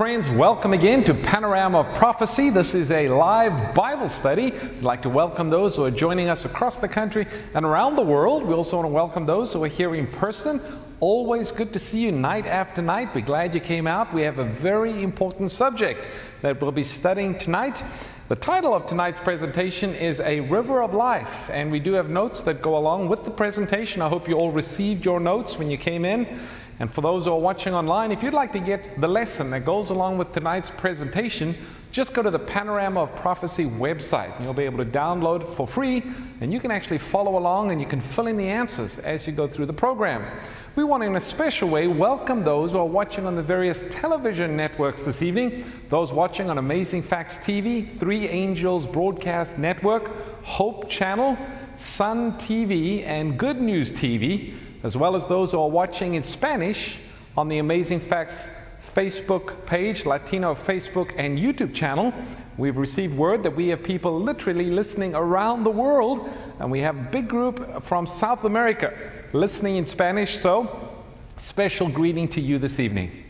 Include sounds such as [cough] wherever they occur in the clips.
Friends. Welcome again to Panorama of Prophecy. This is a live Bible study. I'd like to welcome those who are joining us across the country and around the world. We also want to welcome those who are here in person. Always good to see you night after night. We're glad you came out. We have a very important subject that we'll be studying tonight. The title of tonight's presentation is A River of Life, and we do have notes that go along with the presentation. I hope you all received your notes when you came in. And for those who are watching online, if you'd like to get the lesson that goes along with tonight's presentation, just go to the Panorama of Prophecy website and you'll be able to download it for free and you can actually follow along and you can fill in the answers as you go through the program. We want to, in a special way, welcome those who are watching on the various television networks this evening, those watching on Amazing Facts TV, Three Angels Broadcast Network, Hope Channel, Sun TV, and Good News TV as well as those who are watching in Spanish on the Amazing Facts Facebook page, Latino Facebook and YouTube channel. We've received word that we have people literally listening around the world, and we have a big group from South America listening in Spanish. So, special greeting to you this evening.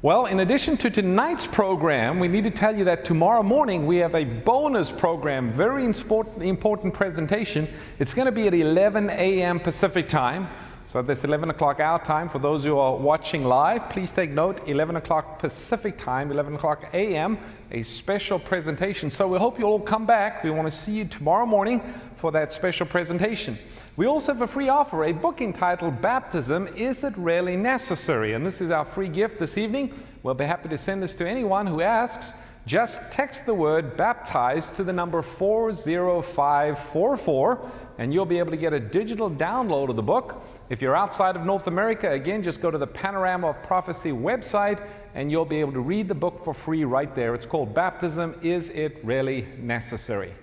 Well, in addition to tonight's program, we need to tell you that tomorrow morning we have a bonus program, very important presentation. It's going to be at 11 a.m. Pacific time. So this 11 o'clock our time. For those who are watching live, please take note, 11 o'clock Pacific time, 11 o'clock a.m., a special presentation. So we hope you'll all come back. We want to see you tomorrow morning for that special presentation. We also have a free offer, a book entitled Baptism, Is It Really Necessary? And this is our free gift this evening. We'll be happy to send this to anyone who asks. Just text the word baptized to the number 40544 and you'll be able to get a digital download of the book. If you're outside of North America, again, just go to the Panorama of Prophecy website and you'll be able to read the book for free right there. It's called Baptism Is It Really Necessary?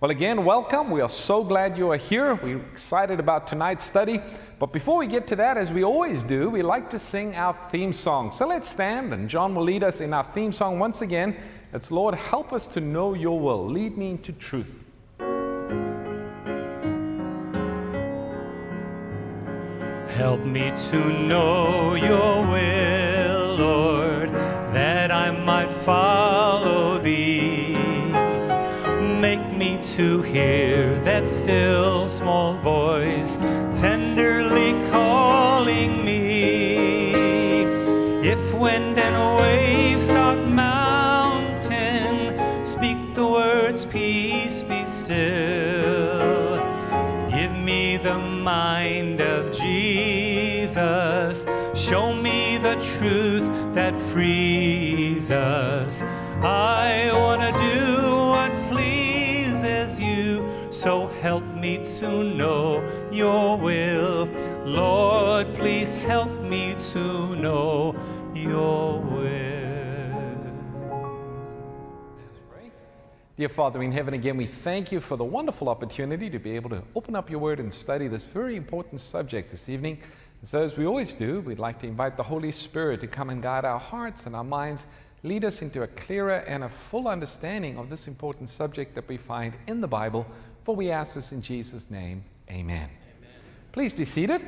Well, again, welcome. We are so glad you are here. We're excited about tonight's study. But before we get to that, as we always do, we like to sing our theme song. So let's stand, and John will lead us in our theme song once again. It's Lord, help us to know your will. Lead me into truth. Help me to know your will, Lord, that I might follow thee. Make me to hear that still small voice tenderly calling me. If wind and waves stop mountain, still. Give me the mind of Jesus. Show me the truth that frees us. I want to do what pleases you, so help me to know your will. Lord, please help me to know your will. Dear Father in heaven, again, we thank you for the wonderful opportunity to be able to open up your word and study this very important subject this evening. And so, as we always do, we'd like to invite the Holy Spirit to come and guide our hearts and our minds, lead us into a clearer and a full understanding of this important subject that we find in the Bible. For we ask this in Jesus' name, amen. amen. Please be seated.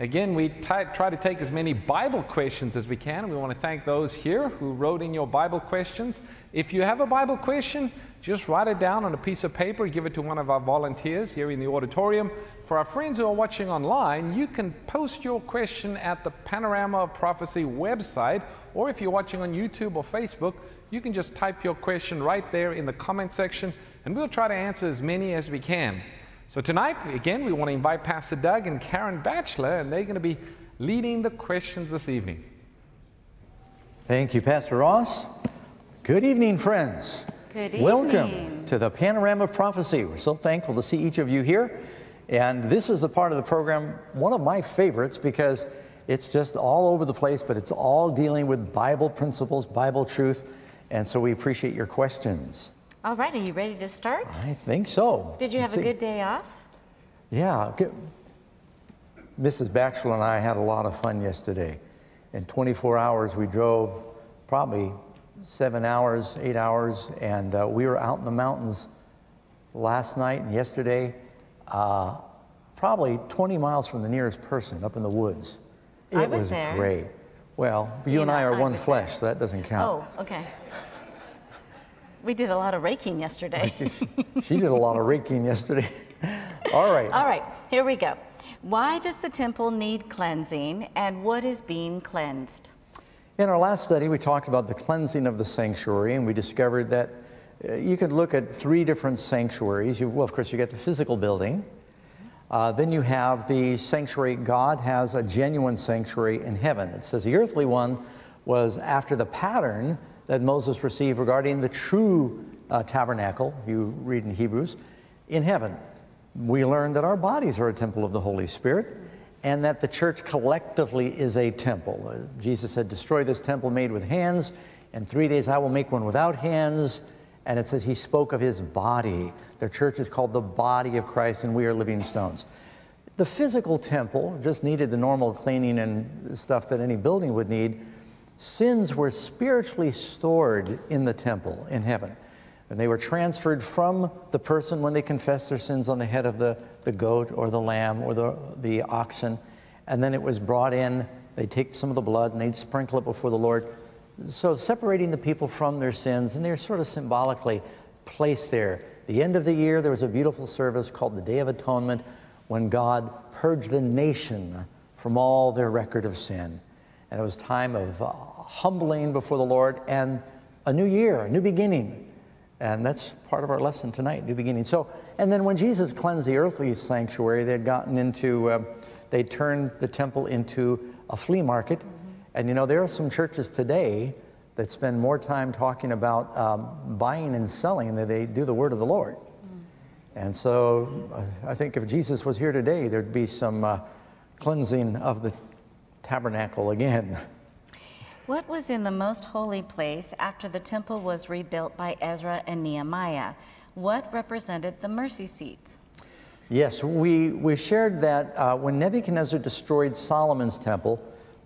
Again, we try to take as many Bible questions as we can. We want to thank those here who wrote in your Bible questions. If you have a Bible question, just write it down on a piece of paper, give it to one of our volunteers here in the auditorium. For our friends who are watching online, you can post your question at the Panorama of Prophecy website, or if you're watching on YouTube or Facebook, you can just type your question right there in the comment section, and we'll try to answer as many as we can. So tonight, again, we want to invite Pastor Doug and Karen Batchelor, and they're going to be leading the questions this evening. Thank you, Pastor Ross. Good evening, friends. Good evening. Welcome to the Panorama of Prophecy. We're so thankful to see each of you here. And this is the part of the program, one of my favorites, because it's just all over the place, but it's all dealing with Bible principles, Bible truth. And so we appreciate your questions. All right, are you ready to start? I think so. Did you Let's have a see. good day off? Yeah. Good. Mrs. Batchelor and I had a lot of fun yesterday. In 24 hours, we drove probably seven hours, eight hours, and uh, we were out in the mountains last night and yesterday, uh, probably 20 miles from the nearest person up in the woods. It I was there. great. Well, you and know, I are I one flesh, so that doesn't count. Oh, okay. We did a lot of raking yesterday. She did a lot of raking yesterday. [laughs] All right. All right, here we go. Why does the temple need cleansing and what is being cleansed? In our last study, we talked about the cleansing of the sanctuary, and we discovered that uh, you could look at three different sanctuaries. You, well, of course, you get the physical building. Uh, then you have the sanctuary. God has a genuine sanctuary in heaven. It says the earthly one was after the pattern that Moses received regarding the true uh, tabernacle, you read in Hebrews, in heaven. We learn that our bodies are a temple of the Holy Spirit and that the church collectively is a temple. Uh, Jesus said, Destroy this temple made with hands, and three days I will make one without hands. And it says he spoke of his body. The church is called the body of Christ, and we are living stones. The physical temple just needed the normal cleaning and stuff that any building would need. Sins were spiritually stored in the temple in heaven. And they were transferred from the person when they confessed their sins on the head of the, the goat or the lamb or the, the oxen. And then it was brought in. They'd take some of the blood and they'd sprinkle it before the Lord. So separating the people from their sins, and they're sort of symbolically placed there. The end of the year, there was a beautiful service called the Day of Atonement when God purged the nation from all their record of sin. And it was time of uh, humbling before the Lord and a new year, a new beginning. And that's part of our lesson tonight, new beginning. So, and then when Jesus cleansed the earthly sanctuary, they'd gotten into, uh, they turned the temple into a flea market. And you know, there are some churches today that spend more time talking about um, buying and selling than they do the word of the Lord. And so uh, I think if Jesus was here today, there'd be some uh, cleansing of the tabernacle again. What was in the most holy place after the temple was rebuilt by Ezra and Nehemiah? What represented the mercy seat? Yes, we, we shared that uh, when Nebuchadnezzar destroyed Solomon's temple,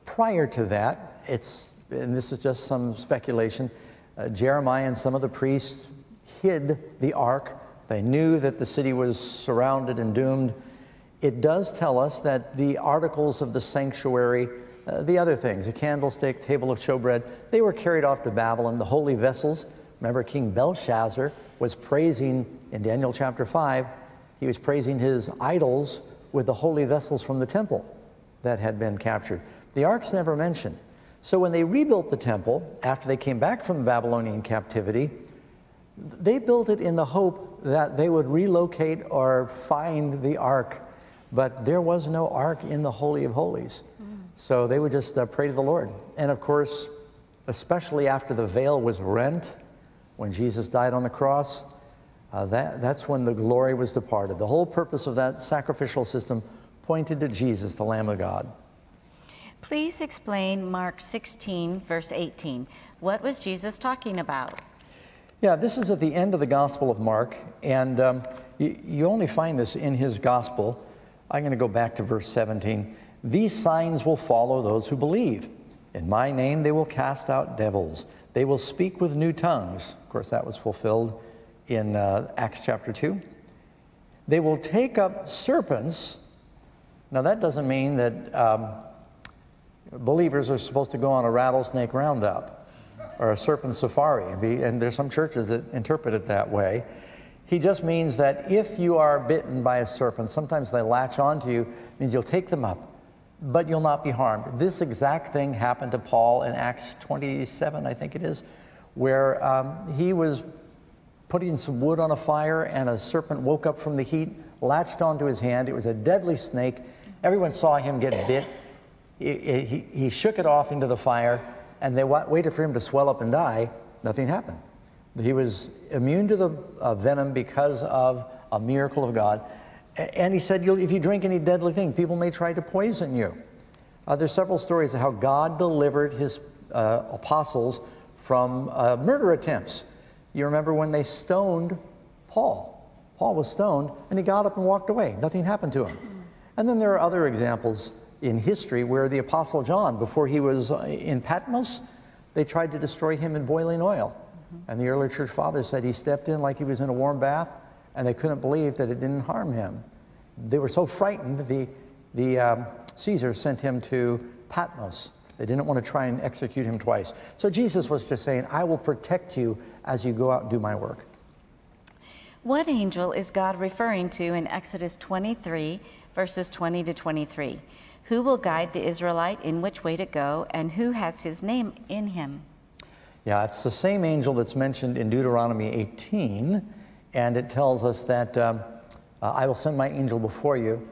prior to that, it's, and this is just some speculation, uh, Jeremiah and some of the priests hid the ark. They knew that the city was surrounded and doomed. It does tell us that the articles of the sanctuary, uh, the other things, the candlestick, table of showbread, they were carried off to Babylon. The holy vessels, remember King Belshazzar was praising in Daniel chapter 5, he was praising his idols with the holy vessels from the temple that had been captured. The ark's never mentioned. So when they rebuilt the temple after they came back from the Babylonian captivity, they built it in the hope that they would relocate or find the ark, but there was no ark in the Holy of Holies. So they would just uh, pray to the Lord. And of course, especially after the veil was rent, when Jesus died on the cross, uh, that, that's when the glory was departed. The whole purpose of that sacrificial system pointed to Jesus, the Lamb of God. Please explain Mark 16, verse 18. What was Jesus talking about? Yeah, this is at the end of the Gospel of Mark, and um, you, you only find this in his Gospel. I'm going to go back to verse 17. These signs will follow those who believe. In my name they will cast out devils. They will speak with new tongues. Of course, that was fulfilled in uh, Acts chapter 2. They will take up serpents. Now, that doesn't mean that um, believers are supposed to go on a rattlesnake roundup or a serpent safari. And, be, and there's some churches that interpret it that way. He just means that if you are bitten by a serpent, sometimes they latch onto you, means you'll take them up, but you'll not be harmed. This exact thing happened to Paul in Acts 27, I think it is, where um, he was putting some wood on a fire and a serpent woke up from the heat, latched onto his hand. It was a deadly snake. Everyone saw him get bit. He, he, he shook it off into the fire and they wa- waited for him to swell up and die. Nothing happened. He was immune to the uh, venom because of a miracle of God. And he said, if you drink any deadly thing, people may try to poison you. Uh, there's several stories of how God delivered his uh, apostles from uh, murder attempts. You remember when they stoned Paul? Paul was stoned and he got up and walked away. Nothing happened to him. And then there are other examples in history where the Apostle John, before he was uh, in Patmos, they tried to destroy him in boiling oil. And the early church fathers said he stepped in like he was in a warm bath, and they couldn't believe that it didn't harm him. They were so frightened, the, the um, Caesar sent him to Patmos. They didn't want to try and execute him twice. So Jesus was just saying, I will protect you as you go out and do my work. What angel is God referring to in Exodus 23, verses 20 to 23? Who will guide the Israelite in which way to go, and who has his name in him? Yeah, it's the same angel that's mentioned in Deuteronomy 18, and it tells us that um, uh, I will send my angel before you.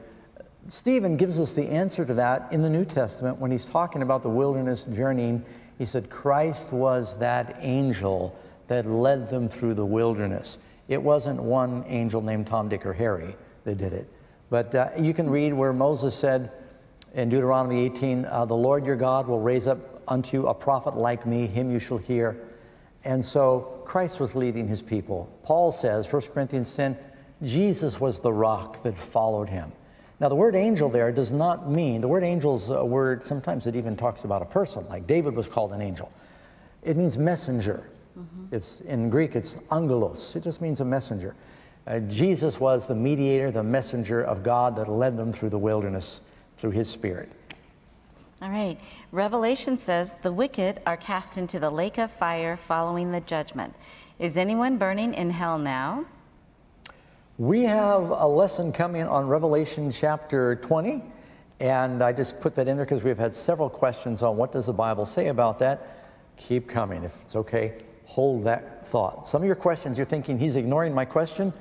Stephen gives us the answer to that in the New Testament when he's talking about the wilderness journeying. He said, Christ was that angel that led them through the wilderness. It wasn't one angel named Tom, Dick, or Harry that did it. But uh, you can read where Moses said in Deuteronomy 18, uh, The Lord your God will raise up unto a prophet like me, him you shall hear. And so Christ was leading his people. Paul says, 1 Corinthians 10, Jesus was the rock that followed him. Now, the word angel there does not mean, the word angel is a word, sometimes it even talks about a person, like David was called an angel. It means messenger. Mm-hmm. It's, in Greek, it's angelos. It just means a messenger. Uh, Jesus was the mediator, the messenger of God that led them through the wilderness through his spirit. All right. Revelation says the wicked are cast into the lake of fire following the judgment. Is anyone burning in hell now? We have a lesson coming on Revelation chapter 20, and I just put that in there because we've had several questions on what does the Bible say about that. Keep coming. If it's okay, hold that thought. Some of your questions, you're thinking he's ignoring my question.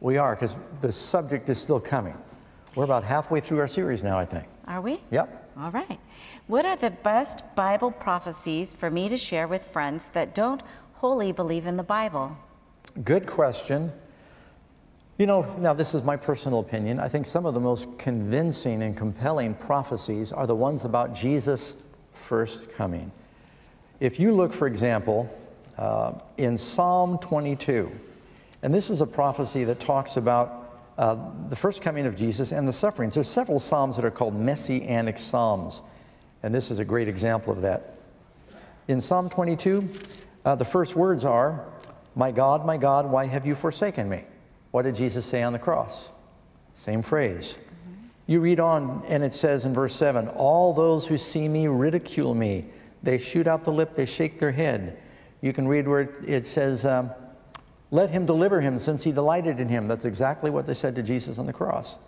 We are, because the subject is still coming. We're about halfway through our series now, I think. Are we? Yep. All right. What are the best Bible prophecies for me to share with friends that don't wholly believe in the Bible? Good question. You know, now this is my personal opinion. I think some of the most convincing and compelling prophecies are the ones about Jesus' first coming. If you look, for example, uh, in Psalm 22, and this is a prophecy that talks about uh, the first coming of Jesus and the sufferings. There's several psalms that are called messianic psalms, and this is a great example of that. In Psalm 22, uh, the first words are, My God, my God, why have you forsaken me? What did Jesus say on the cross? Same phrase. Mm-hmm. You read on, and it says in verse 7 All those who see me ridicule me. They shoot out the lip, they shake their head. You can read where it says, um, Let him deliver him since he delighted in him. That's exactly what they said to Jesus on the cross.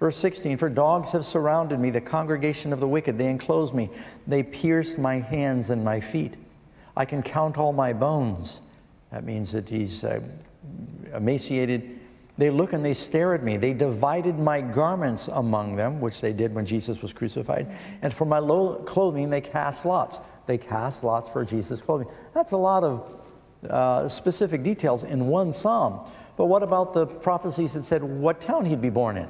Verse 16 For dogs have surrounded me, the congregation of the wicked. They enclose me, they pierced my hands and my feet. I can count all my bones. That means that he's uh, emaciated they look and they stare at me. They divided my garments among them, which they did when Jesus was crucified. And for my low clothing, they cast lots. They cast lots for Jesus' clothing. That's a lot of uh, specific details in one psalm. But what about the prophecies that said what town he'd be born in?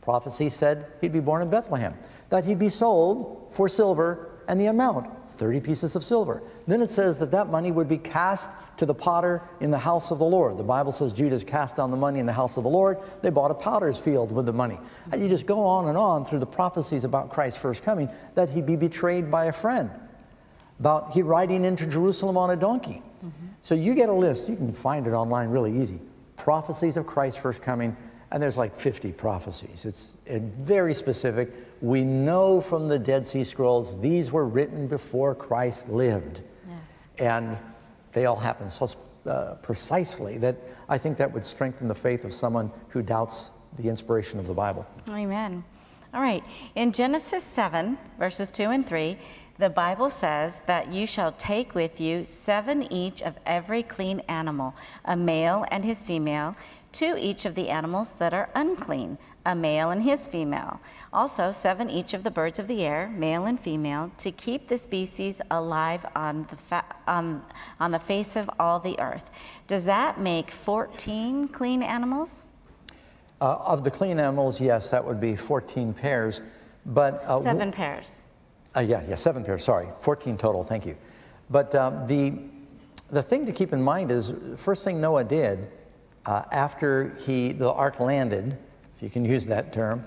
Prophecy said he'd be born in Bethlehem, that he'd be sold for silver and the amount, 30 pieces of silver. Then it says that that money would be cast to the potter in the house of the Lord. The Bible says Judas cast down the money in the house of the Lord. They bought a potter's field with the money. And you just go on and on through the prophecies about Christ's first coming that he'd be betrayed by a friend, about he riding into Jerusalem on a donkey. Mm-hmm. So you get a list, you can find it online really easy. Prophecies of Christ's first coming, and there's like 50 prophecies. It's very specific. We know from the Dead Sea Scrolls these were written before Christ lived. Yes. And they all happen so uh, precisely that I think that would strengthen the faith of someone who doubts the inspiration of the Bible. Amen. All right. In Genesis 7, verses 2 and 3, the Bible says that you shall take with you seven each of every clean animal, a male and his female, two each of the animals that are unclean, a male and his female. Also, seven each of the birds of the air, male and female, to keep the species alive on the, um, on the face of all the earth. Does that make 14 clean animals? Uh, of the clean animals, yes, that would be 14 pairs. But uh, seven pairs. Uh, yeah, yeah, seven pairs. Sorry, 14 total. Thank you. But um, the the thing to keep in mind is, first thing Noah did uh, after he the ark landed if you can use that term,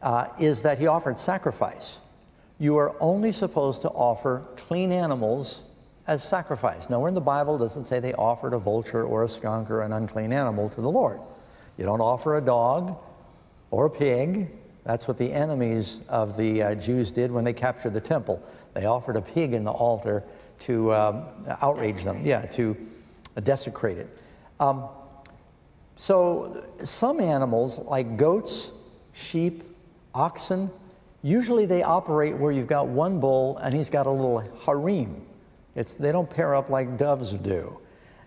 uh, is that he offered sacrifice. You are only supposed to offer clean animals as sacrifice. Nowhere in the Bible does it say they offered a vulture or a skunk or an unclean animal to the Lord. You don't offer a dog or a pig That's what the enemies of the uh, Jews did when they captured the temple. They offered a pig in the altar to um, outrage them, yeah, to desecrate it. Um, so some animals, like goats, sheep, oxen, usually they operate where you've got one bull and he's got a little harem. It's, they don't pair up like doves do.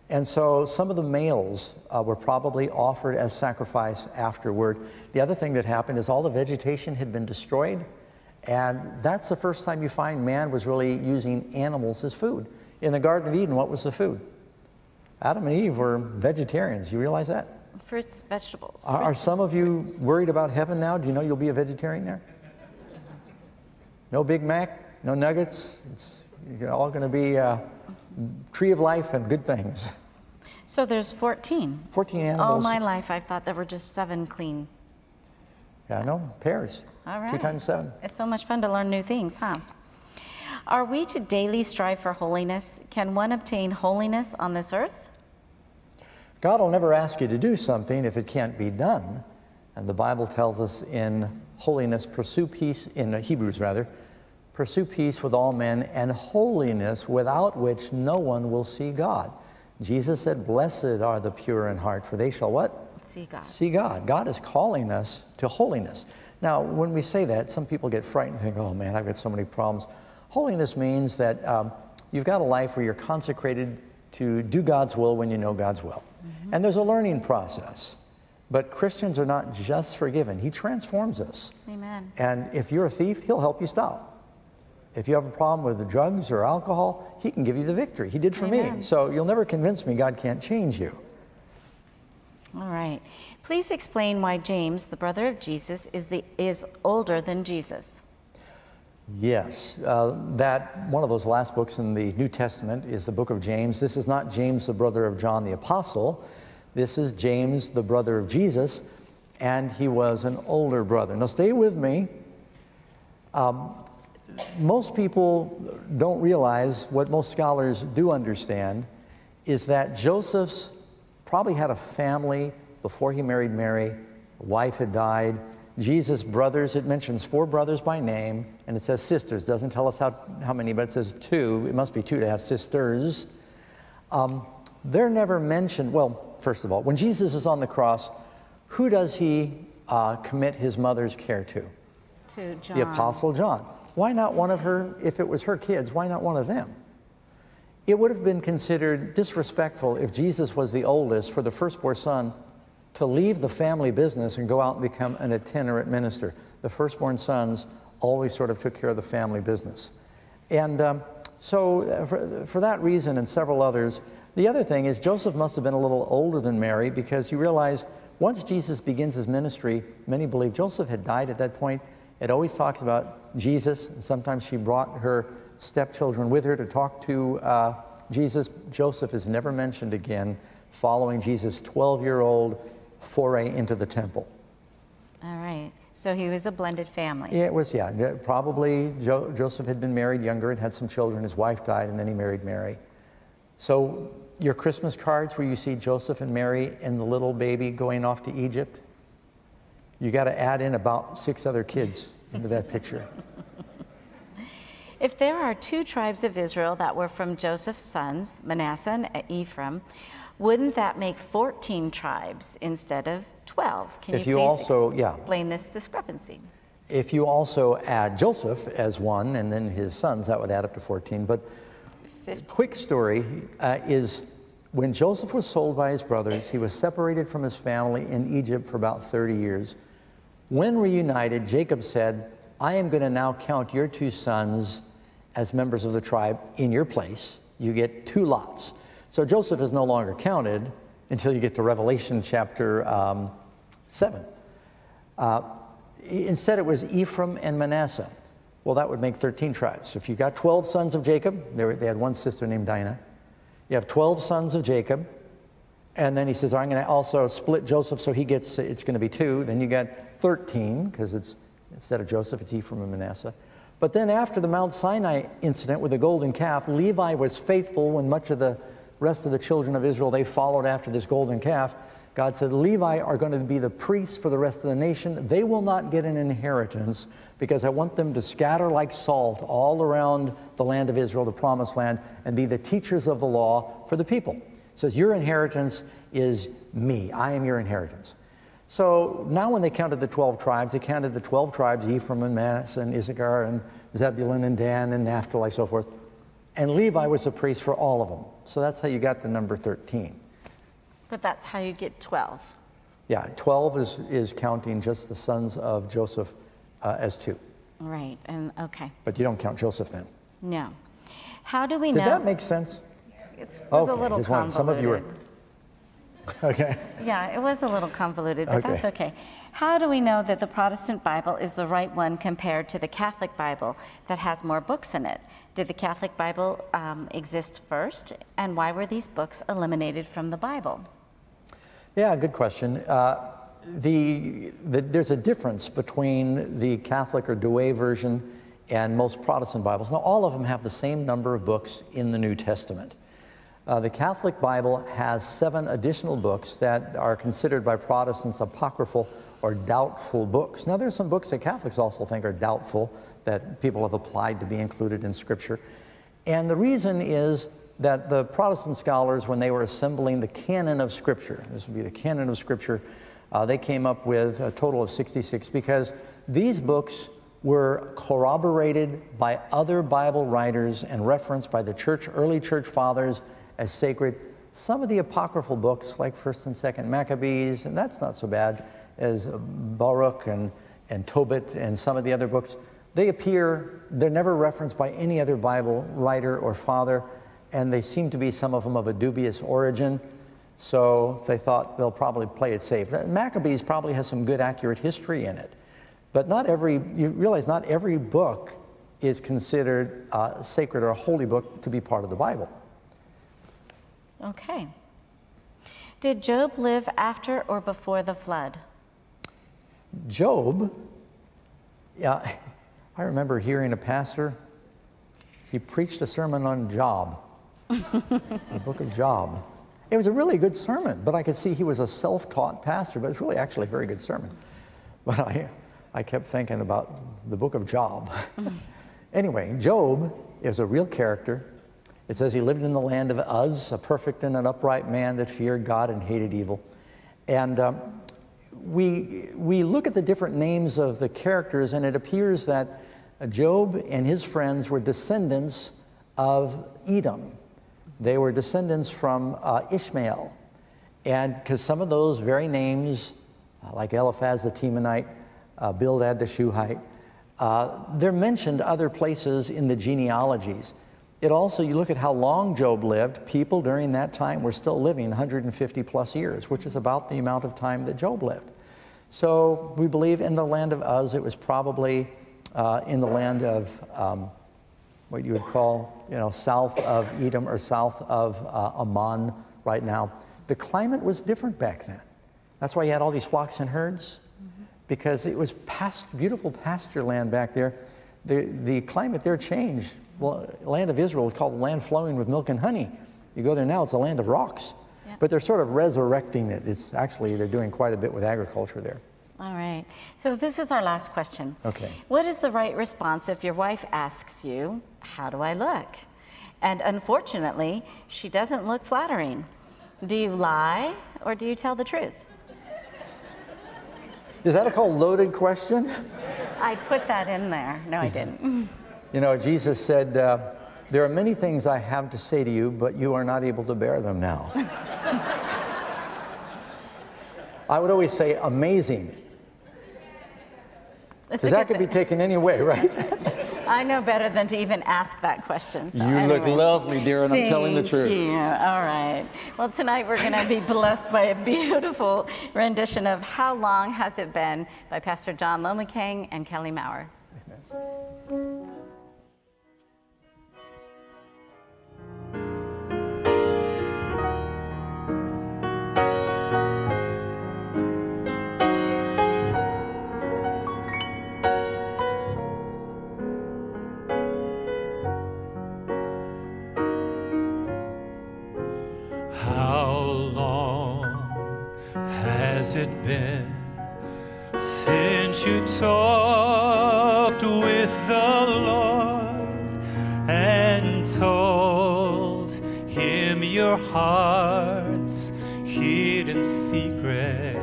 And so some of the males uh, were probably offered as sacrifice afterward. The other thing that happened is all the vegetation had been destroyed. And that's the first time you find man was really using animals as food. In the Garden of Eden, what was the food? Adam and Eve were vegetarians. You realize that? Fruits, vegetables. Are, are some of you worried about heaven now? Do you know you'll be a vegetarian there? No Big Mac, no nuggets. It's you're all going to be a uh, tree of life and good things. [laughs] So there's 14. 14 animals. All my life, I thought there were just seven clean. Yeah, I know, pairs. All right. Two times seven. It's so much fun to learn new things, huh? Are we to daily strive for holiness? Can one obtain holiness on this earth? God will never ask you to do something if it can't be done. And the Bible tells us in holiness, pursue peace, in uh, Hebrews rather, pursue peace with all men and holiness without which no one will see God. Jesus said, blessed are the pure in heart, for they shall what? See God. See God. God is calling us to holiness. Now, when we say that, some people get frightened and think, oh man, I've got so many problems. Holiness means that um, you've got a life where you're consecrated to do God's will when you know God's will. Mm-hmm. And there's a learning process. But Christians are not just forgiven, He transforms us. Amen. And if you're a thief, He'll help you stop. If you have a problem with the drugs or alcohol, He can give you the victory. He did for Amen. me. So you'll never convince me God can't change you. All right. Please explain why James, the brother of Jesus, is, the, is older than Jesus. Yes, uh, that one of those last books in the New Testament is the book of James. This is not James, the brother of John the Apostle. This is James, the brother of Jesus, and he was an older brother. Now, stay with me. Um, most people don't realize what most scholars do understand is that Joseph's probably had a family before he married Mary. A wife had died. Jesus' brothers, it mentions four brothers by name, and it says sisters. Doesn't tell us how, how many, but it says two. It must be two to have sisters. Um, they're never mentioned. Well, first of all, when Jesus is on the cross, who does he uh, commit his mother's care to? To John. The Apostle John. Why not one of her, if it was her kids, why not one of them? It would have been considered disrespectful if Jesus was the oldest for the firstborn son to leave the family business and go out and become an itinerant minister. The firstborn sons always sort of took care of the family business. And um, so, uh, for, for that reason and several others, the other thing is Joseph must have been a little older than Mary because you realize once Jesus begins his ministry, many believe Joseph had died at that point. It always talks about Jesus. Sometimes she brought her stepchildren with her to talk to uh, Jesus. Joseph is never mentioned again following Jesus' 12 year old foray into the temple. All right. So he was a blended family. Yeah, it was, yeah. Probably jo Joseph had been married younger and had some children. His wife died, and then he married Mary. So your Christmas cards where you see Joseph and Mary and the little baby going off to Egypt, you got to add in about six other kids into that picture. If there are two tribes of Israel that were from Joseph's sons, Manasseh and Ephraim, wouldn't that make 14 tribes instead of 12? Can if you, you also, yeah. explain this discrepancy? If you also add Joseph as one and then his sons, that would add up to 14. But 50. quick story uh, is when Joseph was sold by his brothers, he was separated from his family in Egypt for about 30 years. When reunited, Jacob said, I am going to now count your two sons as members of the tribe in your place. You get two lots. So Joseph is no longer counted until you get to Revelation chapter um, 7. Uh, instead, it was Ephraim and Manasseh. Well, that would make 13 tribes. If you got 12 sons of Jacob, they, were, they had one sister named Dinah. You have 12 sons of Jacob. And then he says, I'm going to also split Joseph so he gets, it's going to be two. Then you got 13, because it's instead of Joseph, it's Ephraim and Manasseh. But then after the Mount Sinai incident with the golden calf, Levi was faithful when much of the rest of the children of Israel, they followed after this golden calf. God said, Levi are going to be the priests for the rest of the nation. They will not get an inheritance because I want them to scatter like salt all around the land of Israel, the promised land, and be the teachers of the law for the people. It says, Your inheritance is me. I am your inheritance. So now, when they counted the 12 tribes, they counted the 12 tribes Ephraim and Manasseh and Issachar and Zebulun and Dan and Naphtali, so forth. And Levi was a priest for all of them. So that's how you got the number 13. But that's how you get 12. Yeah, 12 is, is counting just the sons of Joseph uh, as two. Right, and okay. But you don't count Joseph then. No. How do we Did know? that make sense? It was a little some of you were-. [laughs] Okay. Yeah, it was a little convoluted, but that's Okay. okay. How do we know that the Protestant Bible is the right one compared to the Catholic Bible that has more books in it? Did the Catholic Bible um, exist first, and why were these books eliminated from the Bible? Yeah, good question. Uh, the, the, there's a difference between the Catholic or Douay version and most Protestant Bibles. Now, all of them have the same number of books in the New Testament. Uh, the Catholic Bible has seven additional books that are considered by Protestants apocryphal or doubtful books. Now, there's some books that Catholics also think are doubtful that people have applied to be included in Scripture. And the reason is that the Protestant scholars, when they were assembling the canon of Scripture, this would be the canon of Scripture, uh, they came up with a total of 66 because these books were corroborated by other Bible writers and referenced by the church, early church fathers as sacred. Some of the apocryphal books, like 1st and 2nd Maccabees, and that's not so bad, as Baruch and, and Tobit and some of the other books, they appear, they're never referenced by any other Bible writer or father, and they seem to be some of them of a dubious origin. So they thought they'll probably play it safe. Maccabees probably has some good, accurate history in it. But not every, you realize not every book is considered uh, sacred or a holy book to be part of the Bible. Okay. Did Job live after or before the flood? Job, yeah, I remember hearing a pastor, he preached a sermon on Job, [laughs] the book of Job. It was a really good sermon, but I could see he was a self taught pastor, but it's really actually a very good sermon. [laughs] But I, I kept thinking about the book of Job. [laughs] anyway, Job is a real character. It says he lived in the land of Uz, a perfect and an upright man that feared God and hated evil. And um, we, we look at the different names of the characters, and it appears that Job and his friends were descendants of Edom. They were descendants from uh, Ishmael. And because some of those very names, uh, like Eliphaz the Temanite, uh, Bildad the Shuhite, uh, they're mentioned other places in the genealogies. It also, you look at how long Job lived, people during that time were still living 150 plus years, which is about the amount of time that Job lived. So we believe in the land of Uz, it was probably uh, in the land of um, what you would call, you know, south of Edom or south of uh, right now. The climate was different back then. That's why you had all these flocks and herds, because it was past, beautiful pasture land back there. The, the climate there changed. Well, land of Israel is called land flowing with milk and honey. You go there now, it's a land of rocks. Yep. But they're sort of resurrecting it. It's actually, they're doing quite a bit with agriculture there. All right. So this is our last question. Okay. What is the right response if your wife asks you, How do I look? And unfortunately, she doesn't look flattering. Do you lie or do you tell the truth? Is that a called loaded question? I put that in there. No, I didn't. [laughs] You know, Jesus said, uh, There are many things I have to say to you, but you are not able to bear them now. [laughs] I would always say, amazing, because that good could be taken any way, right? [laughs] I know better than to even ask that question. So you look lovely, dear, and I'm telling the Thank truth. you. All right. Well, tonight we're going to be blessed by a beautiful rendition of How Long Has It Been by Pastor John Lomacang and Kelly Mowrer. How has it been since you talked with the Lord and told him your heart's hidden secrets?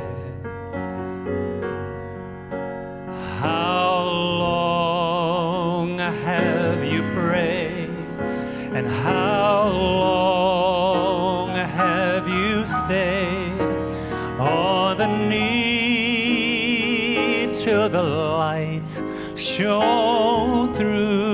How long have you prayed and how long have you stayed knee till the light shone through?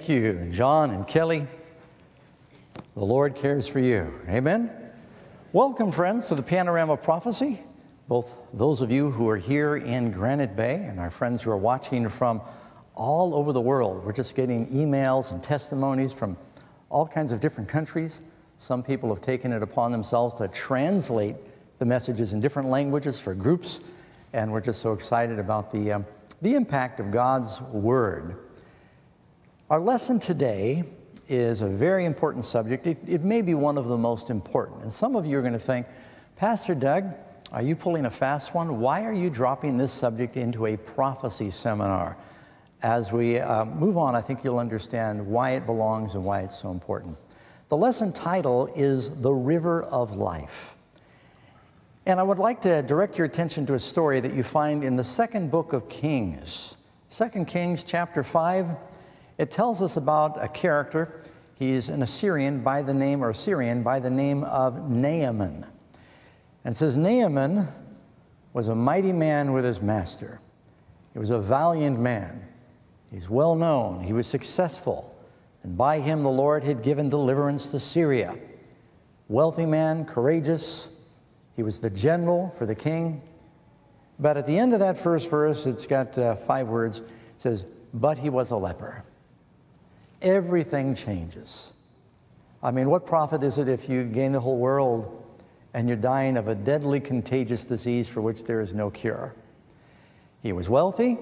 Thank you, John and Kelly. The Lord cares for you. Amen. Welcome, friends, to the Panorama Prophecy. Both those of you who are here in Granite Bay and our friends who are watching from all over the world. We're just getting emails and testimonies from all kinds of different countries. Some people have taken it upon themselves to translate the messages in different languages for groups, and we're just so excited about the, um, the impact of God's Word. Our lesson today is a very important subject. It, it may be one of the most important. And some of you are going to think, Pastor Doug, are you pulling a fast one? Why are you dropping this subject into a prophecy seminar? As we uh, move on, I think you'll understand why it belongs and why it's so important. The lesson title is The River of Life. And I would like to direct your attention to a story that you find in the second book of Kings. Second Kings chapter 5. It tells us about a character. He's an Assyrian by the name, or Syrian by the name of Naaman. And it says Naaman was a mighty man with his master. He was a valiant man. He's well known. He was successful. And by him the Lord had given deliverance to Syria. Wealthy man, courageous. He was the general for the king. But at the end of that first verse, it's got uh, five words. It says, But he was a leper. Everything changes. I mean, what profit is it if you gain the whole world and you're dying of a deadly contagious disease for which there is no cure? He was wealthy,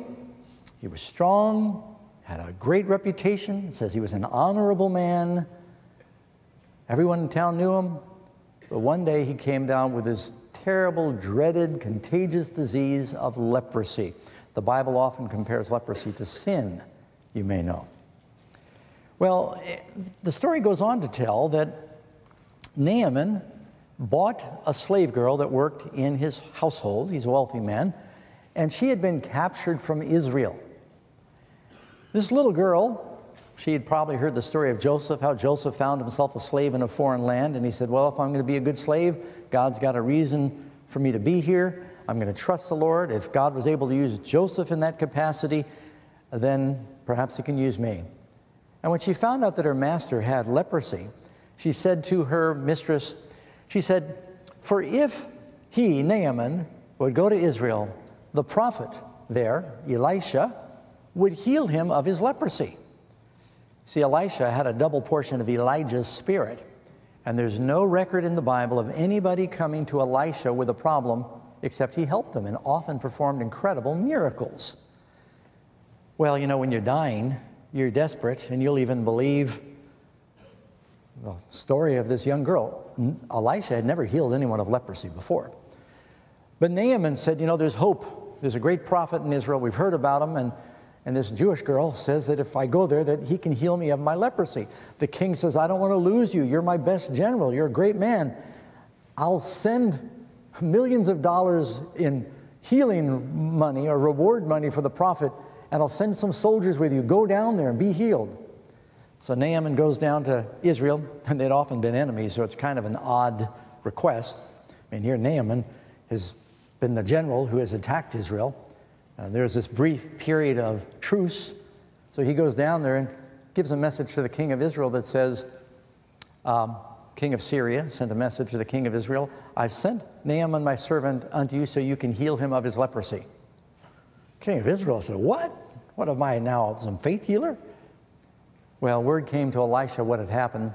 he was strong, had a great reputation. It says he was an honorable man. Everyone in town knew him. But one day he came down with this terrible, dreaded, contagious disease of leprosy. The Bible often compares leprosy to sin, you may know. Well, eh, the story goes on to tell that Naaman bought a slave girl that worked in his household. He's a wealthy man. And she had been captured from Israel. This little girl, she had probably heard the story of Joseph, how Joseph found himself a slave in a foreign land. And he said, Well, if I'm going to be a good slave, God's got a reason for me to be here. I'm going to trust the Lord. If God was able to use Joseph in that capacity, then perhaps he can use me. And when she found out that her master had leprosy, she said to her mistress, she said, For if he, Naaman, would go to Israel, the prophet there, Elisha, would heal him of his leprosy. See, Elisha had a double portion of Elijah's spirit, and there's no record in the Bible of anybody coming to Elisha with a problem except he helped them and often performed incredible miracles. Well, you know, when you're dying, you're desperate, and you'll even believe the story of this young girl. Elisha had never healed anyone of leprosy before. But Naaman said, You know, there's hope. There's a great prophet in Israel. We've heard about him. And, and this Jewish girl says that if I go there, that he can heal me of my leprosy. The king says, I don't want to lose you. You're my best general. You're a great man. I'll send millions of dollars in healing money or reward money for the prophet, and I'll send some soldiers with you. Go down there and be healed. So Naaman goes down to Israel, and they'd often been enemies, so it's kind of an odd request. I mean, here Naaman has been the general who has attacked Israel. Uh, there's this brief period of truce. So he goes down there and gives a message to the king of Israel that says, um, King of Syria sent a message to the king of Israel I've sent Naaman, my servant, unto you so you can heal him of his leprosy. King of Israel said, What? What am I now, some faith healer? Well, word came to Elisha what had happened.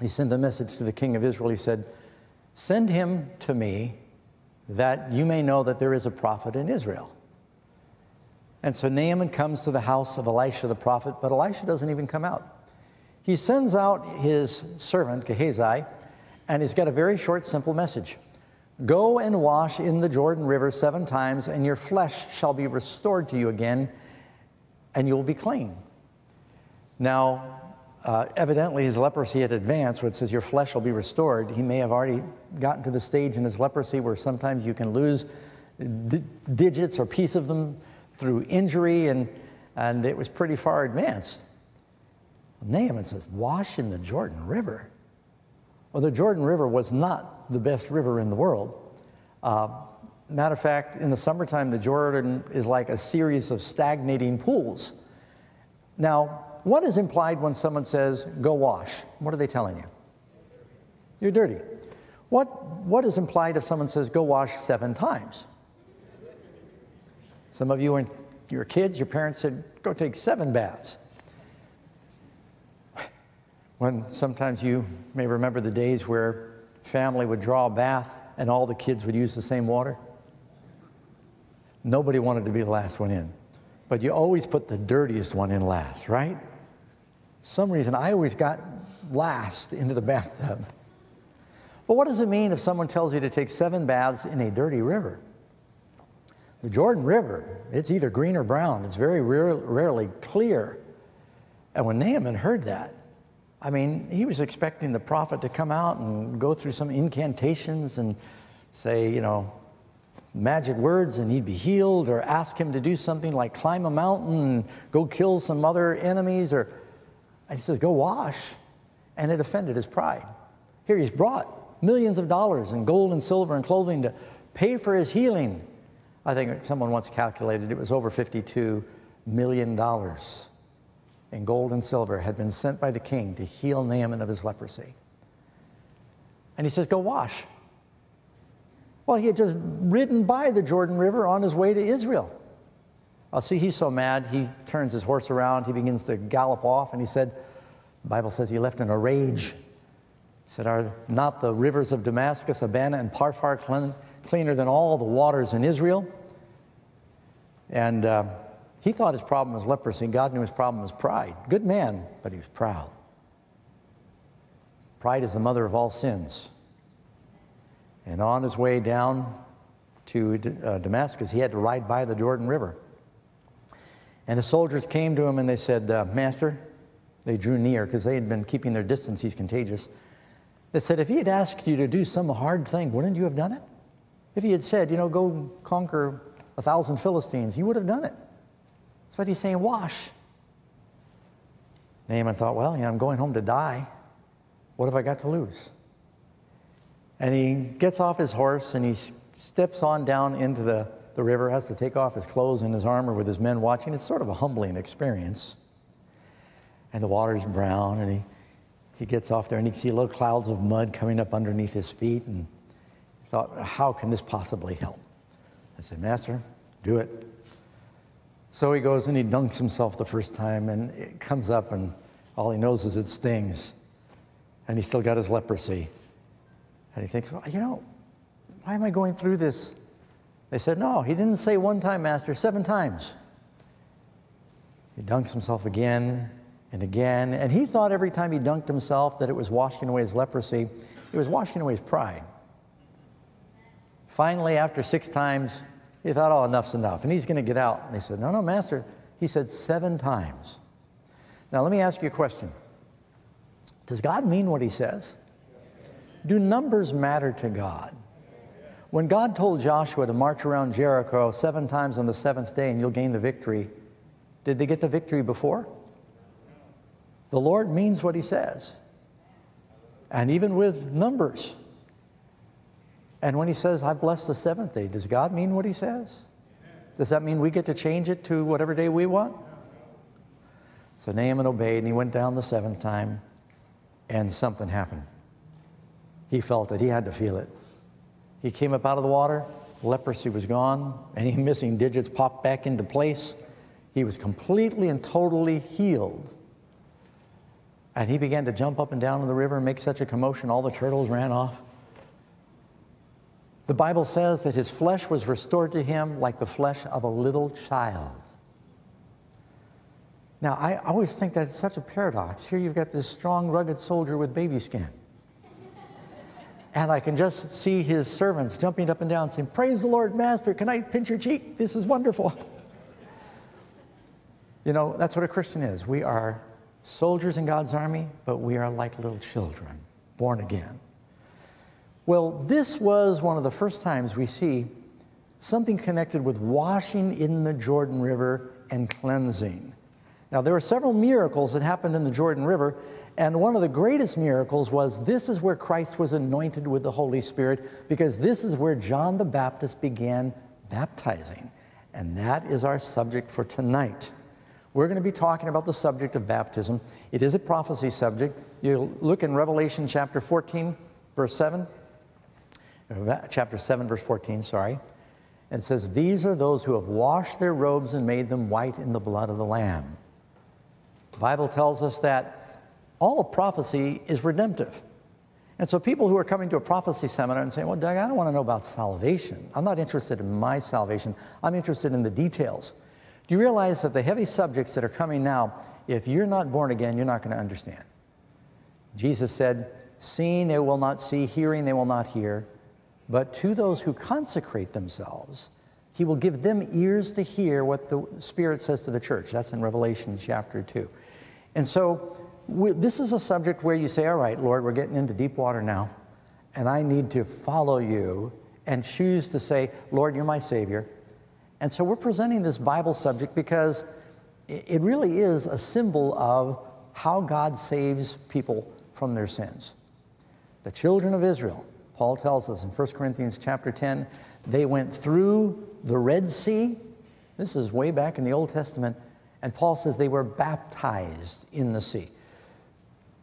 He sent a message to the king of Israel. He said, Send him to me that you may know that there is a prophet in Israel. And so Naaman comes to the house of Elisha the prophet, but Elisha doesn't even come out. He sends out his servant, Gehazi, and he's got a very short, simple message Go and wash in the Jordan River seven times, and your flesh shall be restored to you again, and you will be clean. Now, uh, evidently his leprosy had advanced, which says your flesh will be restored. He may have already gotten to the stage in his leprosy where sometimes you can lose digits or piece of them through injury, and, and it was pretty far advanced. Naaman says, Wash in the Jordan River. Well, the Jordan River was not the best river in the world. Uh, matter of fact, in the summertime, the Jordan is like a series of stagnating pools. Now, what is implied when someone says, go wash? What are they telling you? You're dirty. What, what is implied if someone says, go wash seven times? Some of you, when you were kids, your parents said, go take seven baths. When sometimes you may remember the days where family would draw a bath and all the kids would use the same water. Nobody wanted to be the last one in. But you always put the dirtiest one in last, right? Some reason I always got last into the bathtub. But what does it mean if someone tells you to take seven baths in a dirty river? The Jordan River, it's either green or brown. It's very rare, rarely clear. And when Naaman heard that, I mean, he was expecting the prophet to come out and go through some incantations and say, you know, magic words and he'd be healed, or ask him to do something like climb a mountain and go kill some other enemies, or and he says, go wash. And it offended his pride. Here he's brought millions of dollars in gold and silver and clothing to pay for his healing. I think someone once calculated it was over $52 million in gold and silver had been sent by the king to heal Naaman of his leprosy. And he says, Go wash. Well, he had just ridden by the Jordan River on his way to Israel. I'll see, he's so mad, he turns his horse around, he begins to gallop off, and he said, The Bible says he left in a rage. He said, Are not the rivers of Damascus, Abana, and Pharpar clean, cleaner than all the waters in Israel? And uh, he thought his problem was leprosy. and God knew his problem was pride. Good man, but he was proud. Pride is the mother of all sins. And on his way down to uh, Damascus, he had to ride by the Jordan River. And the soldiers came to him and they said, uh, Master, they drew near because they had been keeping their distance. He's contagious. They said, If he had asked you to do some hard thing, wouldn't you have done it? If he had said, You know, go conquer a thousand Philistines, you would have done it. That's what he's saying, wash. Naaman thought, Well, you know, I'm going home to die. What have I got to lose? And he gets off his horse and he steps on down into the, the river, has to take off his clothes and his armor with his men watching. It's sort of a humbling experience. And the water's brown and he, he gets off there and he can see little clouds of mud coming up underneath his feet and he thought, how can this possibly help? I said, Master, do it. So he goes and he dunks himself the first time and it comes up and all he knows is it stings. And he's still got his leprosy. And he thinks, well, you know, why am I going through this? They said, no, he didn't say one time, Master, seven times. He dunks himself again and again. And he thought every time he dunked himself that it was washing away his leprosy. It was washing away his pride. Finally, after six times, he thought, oh, enough's enough. And he's going to get out. And they said, no, no, Master. He said seven times. Now, let me ask you a question Does God mean what he says? Do numbers matter to God? When God told Joshua to march around Jericho seven times on the seventh day and you'll gain the victory, did they get the victory before? The Lord means what he says. And even with numbers. And when he says, I bless the seventh day, does God mean what he says? Does that mean we get to change it to whatever day we want? So Naaman obeyed and he went down the seventh time and something happened. He felt it. He had to feel it. He came up out of the water. Leprosy was gone. Any [laughs] missing digits popped back into place. He was completely and totally healed. And he began to jump up and down in the river and make such a commotion, all the turtles ran off. The Bible says that his flesh was restored to him like the flesh of a little child. Now, I always think that's such a paradox. Here you've got this strong, rugged soldier with baby skin. And I can just see his servants jumping up and down saying, Praise the Lord, Master, can I pinch your cheek? This is wonderful. [laughs] You know, that's what a Christian is. We are soldiers in God's army, but we are like little children, born again. Well, this was one of the first times we see something connected with washing in the Jordan River and cleansing. Now, there were several miracles that happened in the Jordan River, and one of the greatest miracles was this is where Christ was anointed with the Holy Spirit, because this is where John the Baptist began baptizing. And that is our subject for tonight. We're going to be talking about the subject of baptism. It is a prophecy subject. You look in Revelation chapter 14, verse 7. Chapter 7, verse 14, sorry. And says, These are those who have washed their robes and made them white in the blood of the Lamb. The Bible tells us that all of prophecy is redemptive. And so people who are coming to a prophecy seminar and saying, well, Doug, I don't want to know about salvation. I'm not interested in my salvation. I'm interested in the details. Do you realize that the heavy subjects that are coming now, if you're not born again, you're not going to understand? Jesus said, seeing they will not see, hearing they will not hear, but to those who consecrate themselves, he will give them ears to hear what the Spirit says to the church. That's in Revelation chapter 2. And so this is a subject where you say, all right, Lord, we're getting into deep water now, and I need to follow you and choose to say, Lord, you're my Savior. And so we're presenting this Bible subject because it really is a symbol of how God saves people from their sins. The children of Israel, Paul tells us in 1 Corinthians chapter 10, they went through the Red Sea. This is way back in the Old Testament. And Paul says they were baptized in the sea.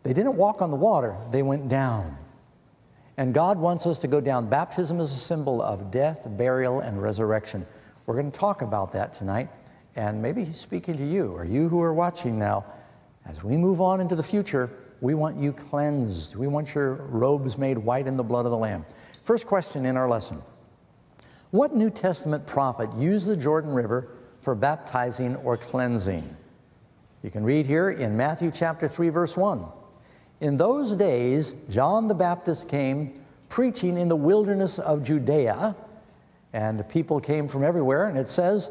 They didn't walk on the water, they went down. And God wants us to go down. Baptism is a symbol of death, burial, and resurrection. We're going to talk about that tonight. And maybe He's speaking to you or you who are watching now. As we move on into the future, we want you cleansed. We want your robes made white in the blood of the Lamb. First question in our lesson What New Testament prophet used the Jordan River for baptizing or cleansing? You can read here in Matthew chapter 3, verse 1. In those days, John the Baptist came preaching in the wilderness of Judea, and the people came from everywhere, and it says,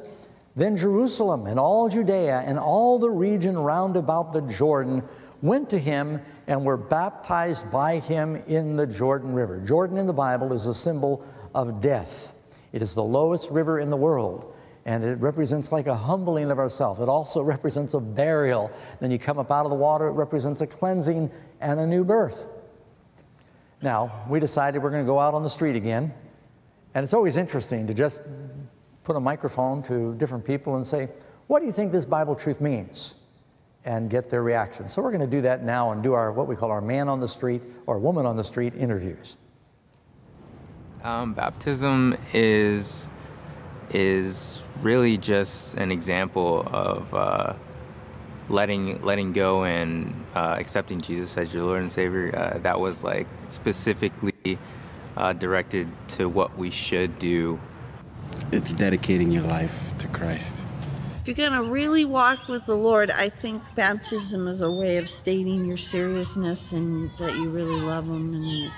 Then Jerusalem and all Judea and all the region round about the Jordan went to him and were baptized by him in the Jordan River. Jordan in the Bible is a symbol of death. It is the lowest river in the world, and it represents like a humbling of ourselves. It also [laughs] represents a burial. Then you come up out of the water, it represents a cleansing and a new birth. Now, we decided we're going to go out on the street again, and it's always interesting to just put a microphone to different people and say, What do you think this Bible truth means? And get their reaction. So we're going to do that now and do our what we call our man on the street or woman on the street interviews. Um, baptism is is really just an example of uh, letting letting go and uh, accepting Jesus as your Lord and Savior. Uh, that was like specifically uh, directed to what we should do. It's dedicating your life to Christ you're going to really walk with the Lord, I think baptism is a way of stating your seriousness and that you really love Him and you,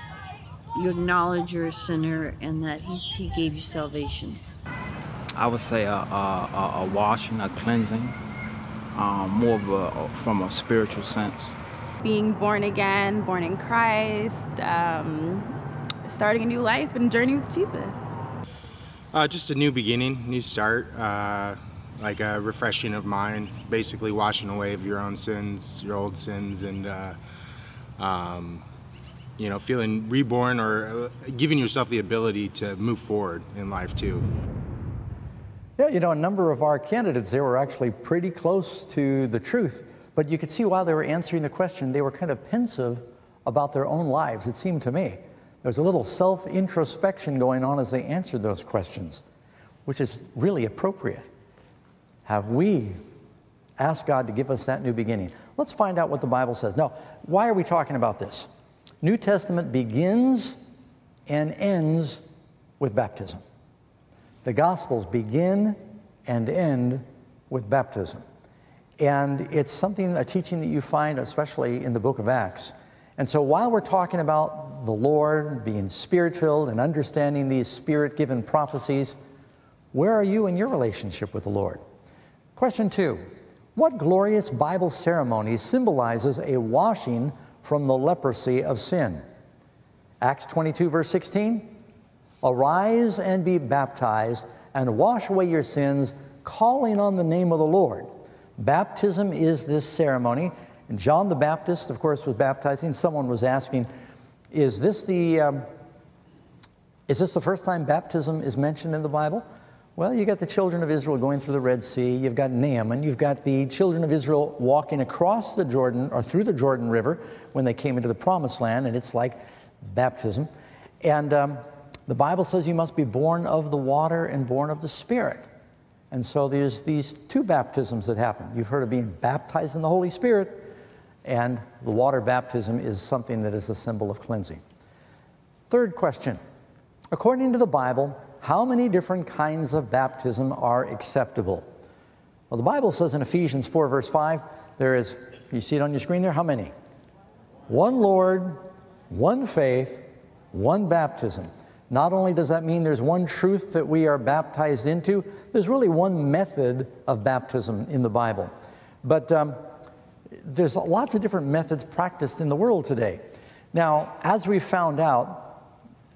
you acknowledge you're a sinner and that he's, He gave you salvation. I would say a, a, a washing, a cleansing, um, more of a, from a spiritual sense. Being born again, born in Christ, um, starting a new life and journey with Jesus. Uh, just a new beginning, new start. Uh, like a refreshing of mind, basically washing away of your own sins, your old sins, and uh, um, you know, feeling reborn or uh, giving yourself the ability to move forward in life too. Yeah, you know, a number of our candidates there were actually pretty close to the truth, but you could see while they were answering the question, they were kind of pensive about their own lives, it seemed to me. There was a little self introspection going on as they answered those questions, which is really appropriate. Have we asked God to give us that new beginning? Let's find out what the Bible says. Now, why are we talking about this? New Testament begins and ends with baptism. The Gospels begin and end with baptism. And it's something, a teaching that you find especially in the book of Acts. And so while we're talking about the Lord being spirit filled and understanding these spirit given prophecies, where are you in your relationship with the Lord? Question two What glorious Bible ceremony symbolizes a washing from the leprosy of sin? Acts 22, verse 16 Arise and be baptized and wash away your sins, calling on the name of the Lord. Baptism is this ceremony. And John the Baptist, of course, was baptizing. Someone was asking, Is this the. Um, is this the first time baptism is mentioned in the Bible? Well, you got the children of Israel going through the Red Sea. You've got Naaman. You've got the children of Israel walking across the Jordan or through the Jordan River when they came into the Promised Land, and it's like baptism. And um, the Bible says you must be born of the water and born of the Spirit. And so there's these two baptisms that happen. You've heard of being baptized in the Holy Spirit, and the water baptism is something that is a symbol of cleansing. Third question. According to the Bible, how many different kinds of baptism are acceptable? Well, the Bible says in Ephesians 4, verse 5, there is, you see it on your screen there? How many? One Lord, one faith, one baptism. Not only does that mean there's one truth that we are baptized into, there's really one method of baptism in the Bible. But um, there's lots of different methods practiced in the world today. Now, as we found out,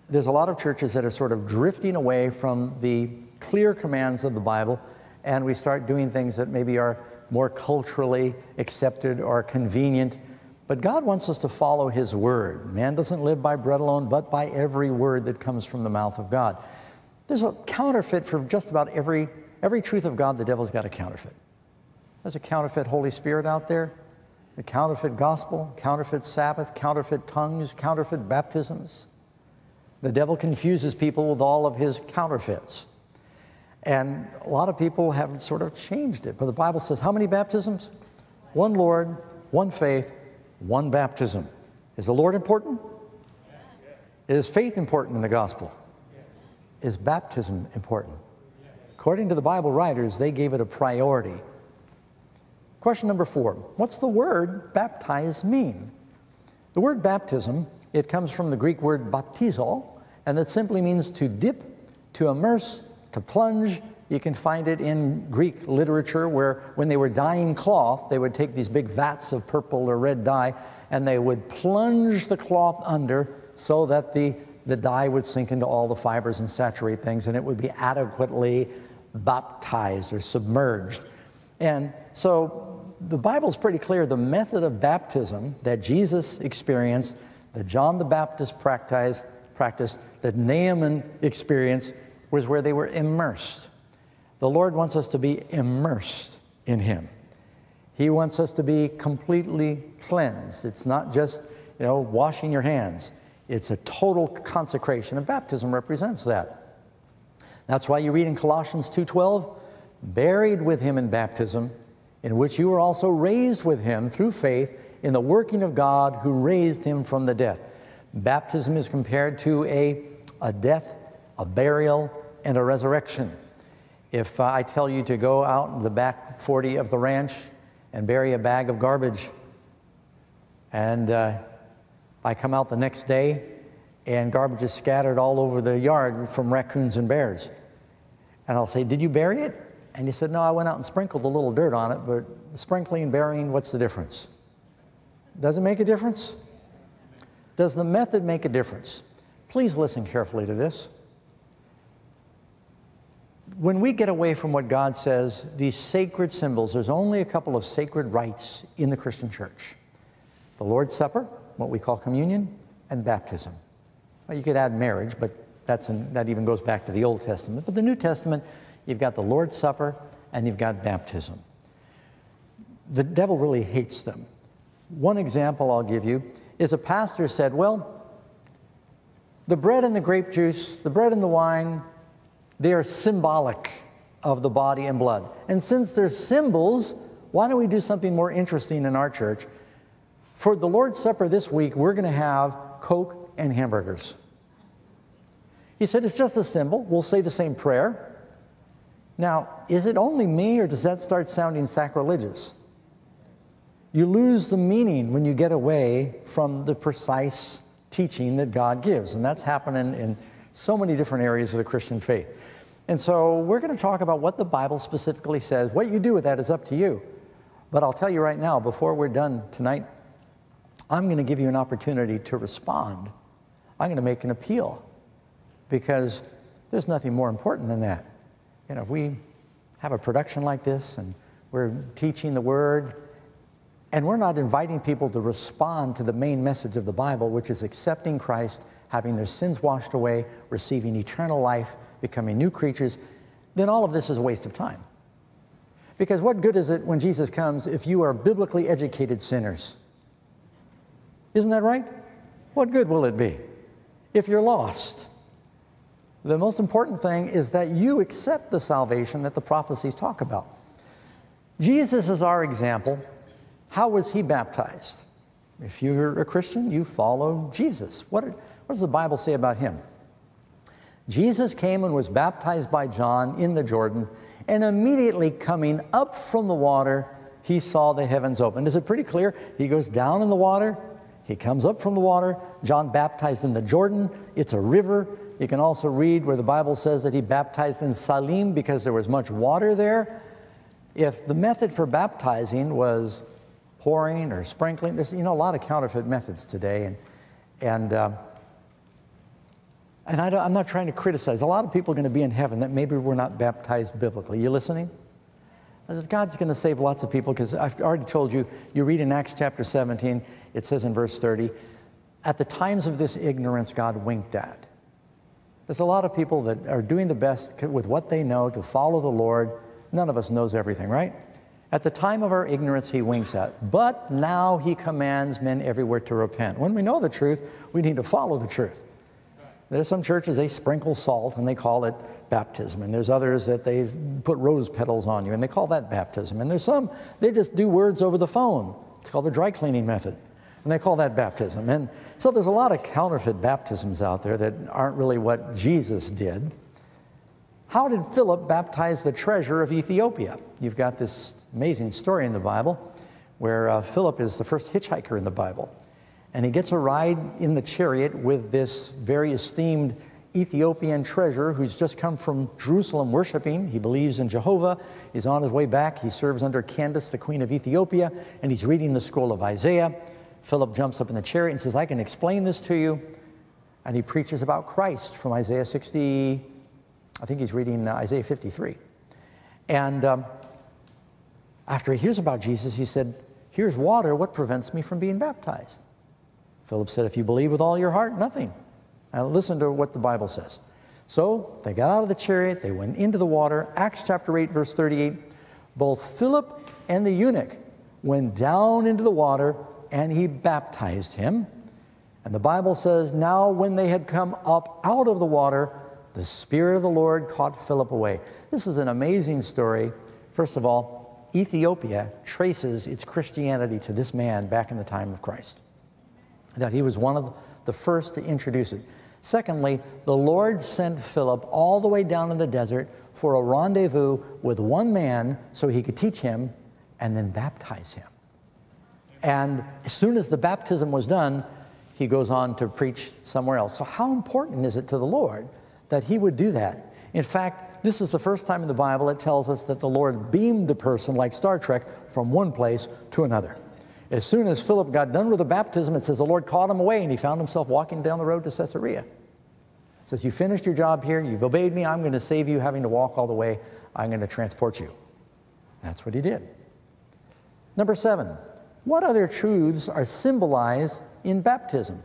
there's a lot of churches that are sort of drifting away from the clear commands of the Bible, and we start doing things that maybe are more culturally accepted or convenient. But God wants us to follow His word. Man doesn't live by bread alone, but by every word that comes from the mouth of God. There's a counterfeit for just about every, every truth of God, the devil's got a counterfeit. There's a counterfeit Holy Spirit out there, a counterfeit gospel, counterfeit Sabbath, counterfeit tongues, counterfeit baptisms. The devil confuses people with all of his counterfeits. And a lot of people have sort of changed it. But the Bible says, how many baptisms? One Lord, one faith, one baptism. Is the Lord important? Is faith important in the gospel? Is baptism important? According to the Bible writers, they gave it a priority. Question number four What's the word baptize mean? The word baptism It comes from the Greek word baptizo, and that simply means to dip, to immerse, to plunge. You can find it in Greek literature where when they were dyeing cloth, they would take these big vats of purple or red dye and they would plunge the cloth under so that the, the dye would sink into all the fibers and saturate things and it would be adequately baptized or submerged. And so the Bible's pretty clear the method of baptism that Jesus experienced, that John the Baptist practiced, practiced that Naaman experienced, was where they were immersed. The Lord wants us to be immersed in Him. He wants us to be completely cleansed. It's not just, you know, washing your hands. It's a total consecration, and baptism represents that. That's why you read in Colossians 2:12, buried with him in baptism, in which you were also raised with him through faith in the working of God who raised him from the death. Baptism is compared to a, a death, a burial, and a resurrection. If uh, I tell you to go out in the back 40 of the ranch and bury a bag of garbage, and uh, I come out the next day and garbage is scattered all over the yard from raccoons and bears. And I'll say, Did you bury it? And he said, No, I went out and sprinkled a little dirt on it, but sprinkling and burying, what's the difference? Does it make a difference? Does the method make a difference? Please listen carefully to this. When we get away from what God says, these sacred symbols, there's only a couple of sacred rites in the Christian church the Lord's Supper, what we call communion, and baptism. Well, you could add marriage, but that's an, that even goes back to the Old Testament. But the New Testament, you've got the Lord's Supper and you've got baptism. The devil really hates them. One example I'll give you is a pastor said, Well, the bread and the grape juice, the bread and the wine, they are symbolic of the body and blood. And since they're symbols, why don't we do something more interesting in our church? For the Lord's Supper this week, we're going to have Coke and hamburgers. He said, It's just a symbol. We'll say the same prayer. Now, is it only me, or does that start sounding sacrilegious? You lose the meaning when you get away from the precise teaching that God gives. And that's happening in so many different areas of the Christian faith. And so we're going to talk about what the Bible specifically says. What you do with that is up to you. But I'll tell you right now, before we're done tonight, I'm going to give you an opportunity to respond. I'm going to make an appeal because there's nothing more important than that. You know, if we have a production like this and we're teaching the Word, and we're not inviting people to respond to the main message of the Bible, which is accepting Christ, having their sins washed away, receiving eternal life, becoming new creatures, then all of this is a waste of time. Because what good is it when Jesus comes if you are biblically educated sinners? Isn't that right? What good will it be if you're lost? The most important thing is that you accept the salvation that the prophecies talk about. Jesus is our example. How was he baptized? If you're a Christian, you follow Jesus. What, what does the Bible say about him? Jesus came and was baptized by John in the Jordan, and immediately coming up from the water, he saw the heavens open. Is it pretty clear? He goes down in the water, he comes up from the water. John baptized in the Jordan. It's a river. You can also read where the Bible says that he baptized in Salim because there was much water there. If the method for baptizing was pouring or sprinkling, there's you know a lot of counterfeit methods today, and and uh, and I am not trying to criticize. A lot of people are going to be in heaven that maybe were not baptized biblically. You listening? God's going to save lots of people because I've already told you. You read in Acts chapter 17 it says in verse 30, at the times of this ignorance, God winked at. There's a lot of people that are doing the best with what they know to follow the Lord. None of us knows everything, right? At the time of our ignorance, he winks at. But now he commands men everywhere to repent. When we know the truth, we need to follow the truth. There's some churches, they sprinkle salt and they call it baptism. And there's others that they put rose petals on you and they call that baptism. And there's some, they just do words over the phone. It's called the dry cleaning method. And they call that baptism. And so there's a lot of counterfeit baptisms out there that aren't really what Jesus did. How did Philip baptize the treasure of Ethiopia? You've got this amazing story in the Bible where uh, Philip is the first hitchhiker in the Bible. and he gets a ride in the chariot with this very esteemed Ethiopian treasurer who's just come from Jerusalem worshiping. He believes in Jehovah. He's on his way back. He serves under Candace, the queen of Ethiopia, and he's reading the scroll of Isaiah. Philip jumps up in the chariot and says, I can explain this to you. And he preaches about Christ from Isaiah 60, I think he's reading uh, Isaiah 53. And um, after he hears about Jesus, he said, Here's water. What prevents me from being baptized? Philip said, If you believe with all your heart, nothing. Now listen to what the Bible says. So they got out of the chariot, they went into the water. Acts chapter 8, verse 38. Both Philip and the eunuch went down into the water, and he baptized him. And the Bible says, Now when they had come up out of the water, the Spirit of the Lord caught Philip away. This is an amazing story. First of all, Ethiopia traces its Christianity to this man back in the time of Christ, that he was one of the first to introduce it. Secondly, the Lord sent Philip all the way down in the desert for a rendezvous with one man so he could teach him and then baptize him. And as soon as the baptism was done, he goes on to preach somewhere else. So, how important is it to the Lord that he would do that? In fact, this is the first time in the Bible it tells us that the Lord beamed the person, like Star Trek, from one place to another. As soon as Philip got done with the baptism, it says the Lord caught him away and he found himself walking down the road to Caesarea. It says, You finished your job here, you've obeyed me, I'm going to save you having to walk all the way, I'm going to transport you. That's what he did. Number seven, what other truths are symbolized in baptism?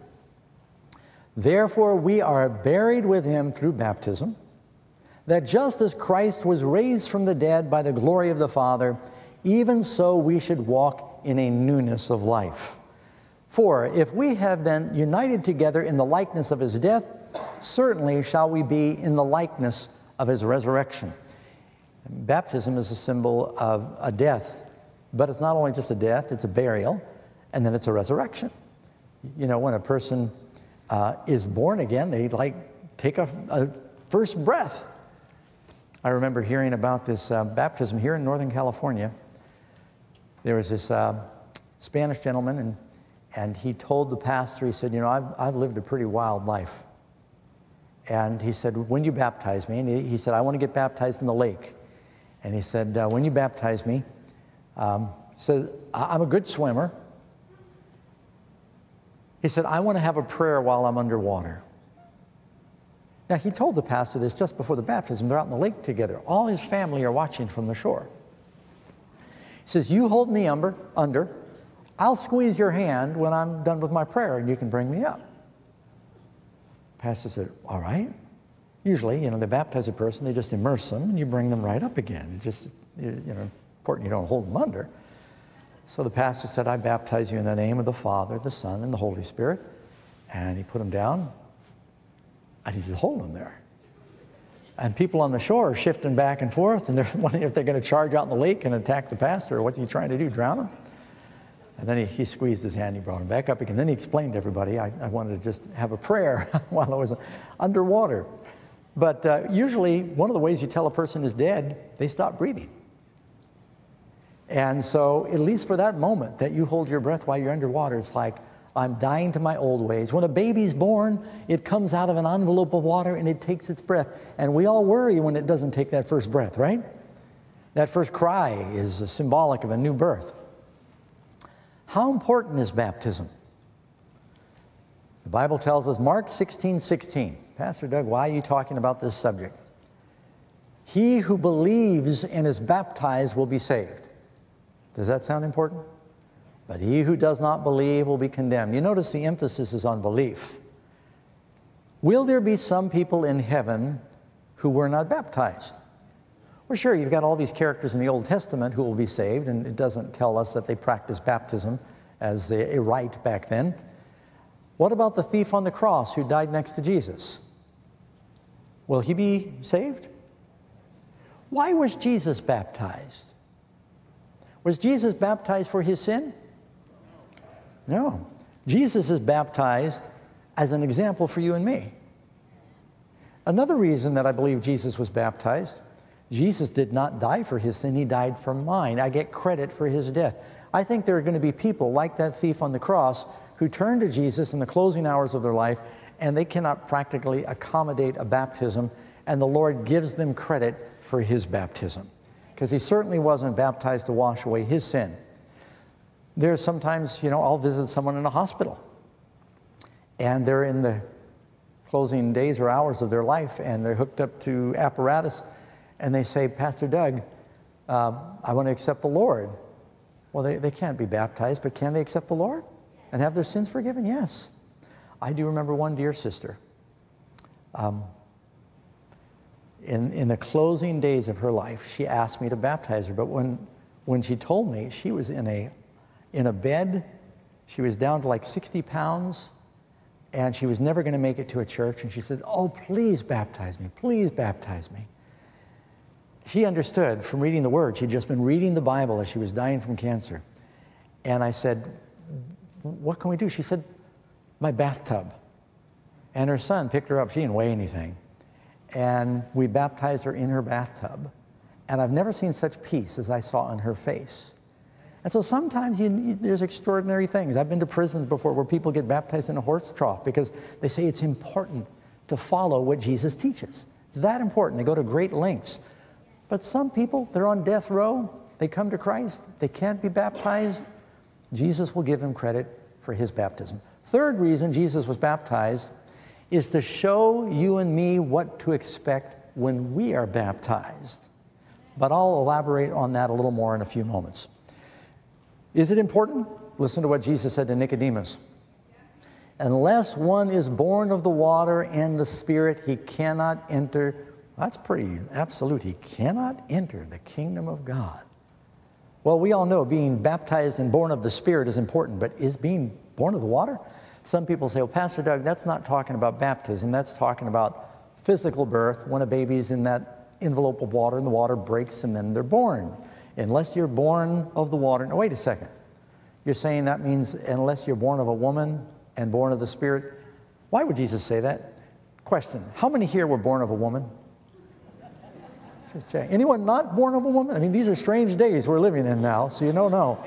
Therefore, we are buried with him through baptism, that just as Christ was raised from the dead by the glory of the Father, even so we should walk in a newness of life. For if we have been united together in the likeness of his death, certainly shall we be in the likeness of his resurrection. Baptism is a symbol of a death, but it's not only just a death, it's a burial, and then it's a resurrection. You know, when a person uh, is born again, they like take a, a, first breath. I remember hearing about this uh, baptism here in Northern California there was this uh, Spanish gentleman, and, and he told the pastor, he said, You know, I've, I've lived a pretty wild life. And he said, When you baptize me, and he, he said, I want to get baptized in the lake. And he said, uh, When you baptize me, um, he said, I'm a good swimmer. He said, I want to have a prayer while I'm underwater. Now, he told the pastor this just before the baptism. They're out in the lake together. All his family are watching from the shore He says, You hold me under, under. I'll squeeze your hand when I'm done with my prayer and you can bring me up. Pastor said, All right. Usually, you know, they baptize a person, they just immerse them and you bring them right up again. It just, you know, important you don't hold them under. So the pastor said, I baptize you in the name of the Father, the Son, and the Holy Spirit. And he put him down. I need to hold them there. And people on the shore are shifting back and forth, and they're [laughs] wondering if they're going to charge out in the lake and attack the pastor, or what's he trying to do, drown him? And then he, he squeezed his hand, he brought him back up again. Then he explained to everybody, I, I wanted to just have a prayer [laughs] while I was underwater. But uh, usually, one of the ways you tell a person is dead, they stop breathing. And so, at least for that moment that you hold your breath while you're underwater, it's like, I'm dying to my old ways. When a baby's born, it comes out of an envelope of water and it takes its breath. And we all worry when it doesn't take that first breath, right? That first cry is symbolic of a new birth. How important is baptism? The Bible tells us, Mark 16 16. Pastor Doug, why are you talking about this subject? He who believes and is baptized will be saved. Does that sound important? But he who does not believe will be condemned. You notice the emphasis is on belief. Will there be some people in heaven who were not baptized? Well, sure, you've got all these characters in the Old Testament who will be saved, and it doesn't tell us that they practiced baptism as a, a rite back then. What about the thief on the cross who died next to Jesus? Will he be saved? Why was Jesus baptized? Was Jesus baptized for his sin? No. Jesus is baptized as an example for you and me. Another reason that I believe Jesus was baptized, Jesus did not die for his sin, he died for mine. I get credit for his death. I think there are going to be people like that thief on the cross who turn to Jesus in the closing hours of their life and they cannot practically accommodate a baptism, and the Lord gives them credit for his baptism because he certainly wasn't baptized to wash away his sin. There's sometimes, you know, I'll visit someone in a hospital and they're in the closing days or hours of their life and they're hooked up to apparatus and they say, Pastor Doug, uh, I want to accept the Lord. Well, they, they can't be baptized, but can they accept the Lord and have their sins forgiven? Yes. I do remember one dear sister. Um, in, in the closing days of her life, she asked me to baptize her. But when, when she told me, she was in a, in a bed. She was down to like 60 pounds, and she was never going to make it to a church. And she said, Oh, please baptize me. Please baptize me. She understood from reading the Word. She'd just been reading the Bible as she was dying from cancer. And I said, What can we do? She said, My bathtub. And her son picked her up. She didn't weigh anything and we baptized her in her bathtub. And I've never seen such peace as I saw on her face. And so sometimes you, you, there's extraordinary things. I've been to prisons before where people get baptized in a horse trough because they say it's important to follow what Jesus teaches. It's that important. They go to great lengths. But some people, they're on death row. They come to Christ. They can't be baptized. Jesus will give them credit for his baptism. Third reason Jesus was baptized is to show you and me what to expect when we are baptized. But I'll elaborate on that a little more in a few moments. Is it important? Listen to what Jesus said to Nicodemus. Unless one is born of the water and the Spirit, he cannot enter. That's pretty absolute. He cannot enter the kingdom of God. Well, we all know being baptized and born of the Spirit is important, but is being born of the water? Some people say, well, Pastor Doug, that's not talking about baptism. That's talking about physical birth when a baby's in that envelope of water and the water breaks and then they're born. Unless you're born of the water. Now, wait a second. You're saying that means unless you're born of a woman and born of the Spirit? Why would Jesus say that? Question How many here were born of a woman? Just. Anyone not born of a woman? I mean, these are strange days we're living in now, so you don't know.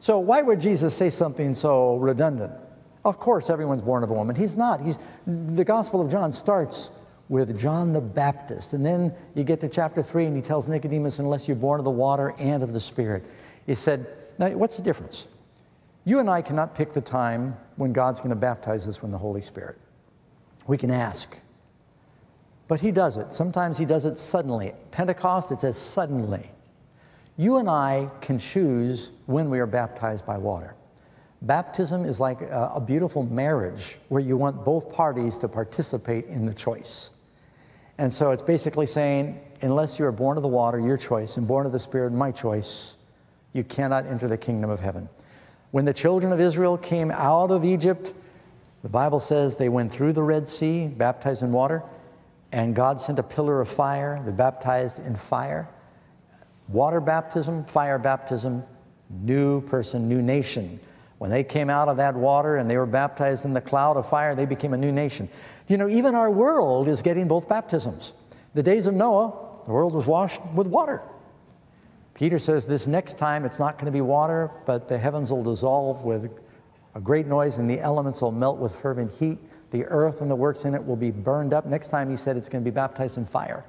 So why would Jesus say something so redundant? Of course, everyone's born of a woman. He's not. He's, the Gospel of John starts with John the Baptist. And then you get to chapter 3, and he tells Nicodemus, unless you're born of the water and of the Spirit. He said, Now, what's the difference? You and I cannot pick the time when God's going to baptize us with the Holy Spirit. We can ask. But he does it. Sometimes he does it suddenly. Pentecost, it says suddenly. You and I can choose when we are baptized by water. Baptism is like a, a, beautiful marriage where you want both parties to participate in the choice. And so it's basically saying, unless you are born of the water, your choice, and born of the Spirit, my choice, you cannot enter the kingdom of heaven. When the children of Israel came out of Egypt, the Bible says they went through the Red Sea, baptized in water, and God sent a pillar of fire, they baptized in fire. Water baptism, fire baptism, new person, new nation. When they came out of that water and they were baptized in the cloud of fire, they became a new nation. You know, even our world is getting both baptisms. The days of Noah, the world was washed with water. Peter says this next time it's not going to be water, but the heavens will dissolve with a great noise and the elements will melt with fervent heat. The earth and the works in it will be burned up. Next time he said it's going to be baptized in fire.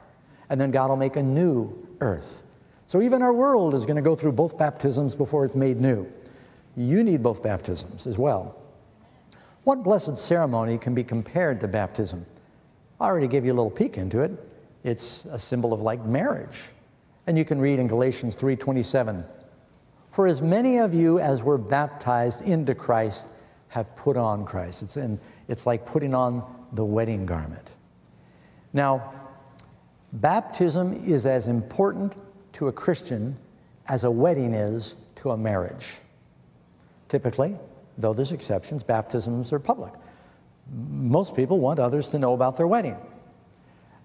And then God will make a new earth so even our world is going to go through both baptisms before it's made new. You need both baptisms as well. What blessed ceremony can be compared to baptism? I already gave you a little peek into it. It's a symbol of like marriage. And you can read in Galatians 3:27, "For as many of you as were baptized into Christ have put on Christ." It's, in, it's like putting on the wedding garment. Now, baptism is as important to a Christian as a wedding is to a marriage. Typically, though there's exceptions, baptisms are public. Most people want others to know about their wedding.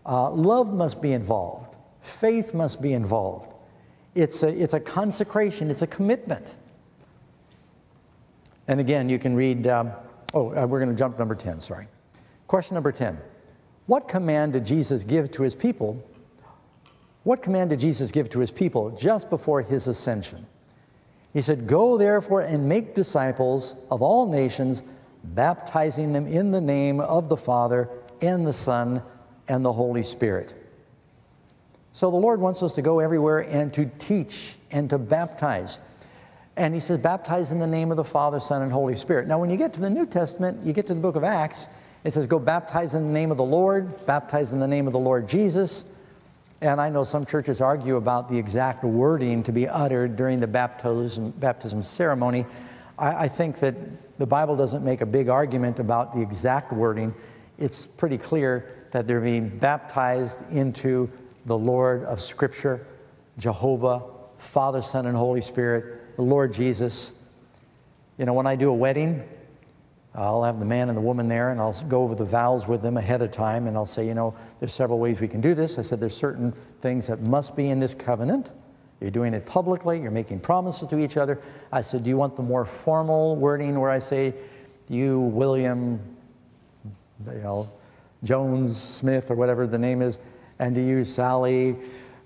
Uh, love must be involved. Faith must be involved. It's a, it's a consecration, it's a commitment. And again, you can read, um, oh, uh, we're going to jump number 10, sorry. Question number 10 What command did Jesus give to his people what command did Jesus give to his people just before his ascension? He said, Go therefore and make disciples of all nations, baptizing them in the name of the Father and the Son and the Holy Spirit. So the Lord wants us to go everywhere and to teach and to baptize. And he says, baptize in the name of the Father, Son, and Holy Spirit. Now, when you get to the New Testament, you get to the book of Acts, it says, go baptize in the name of the Lord, baptize in the name of the Lord Jesus. And I know some churches argue about the exact wording to be uttered during the baptism, baptism ceremony. I, I think that the Bible doesn't make a big argument about the exact wording. It's pretty clear that they're being baptized into the Lord of Scripture, Jehovah, Father, Son, and Holy Spirit, the Lord Jesus. You know, when I do a wedding, I'll have the man and the woman there, and I'll go over the vows with them ahead of time, and I'll say, you know, there's several ways we can do this. I said, there's certain things that must be in this covenant. You're doing it publicly, you're making promises to each other. I said, do you want the more formal wording where I say, you, William, you know, Jones, Smith, or whatever the name is, and do you, Sally,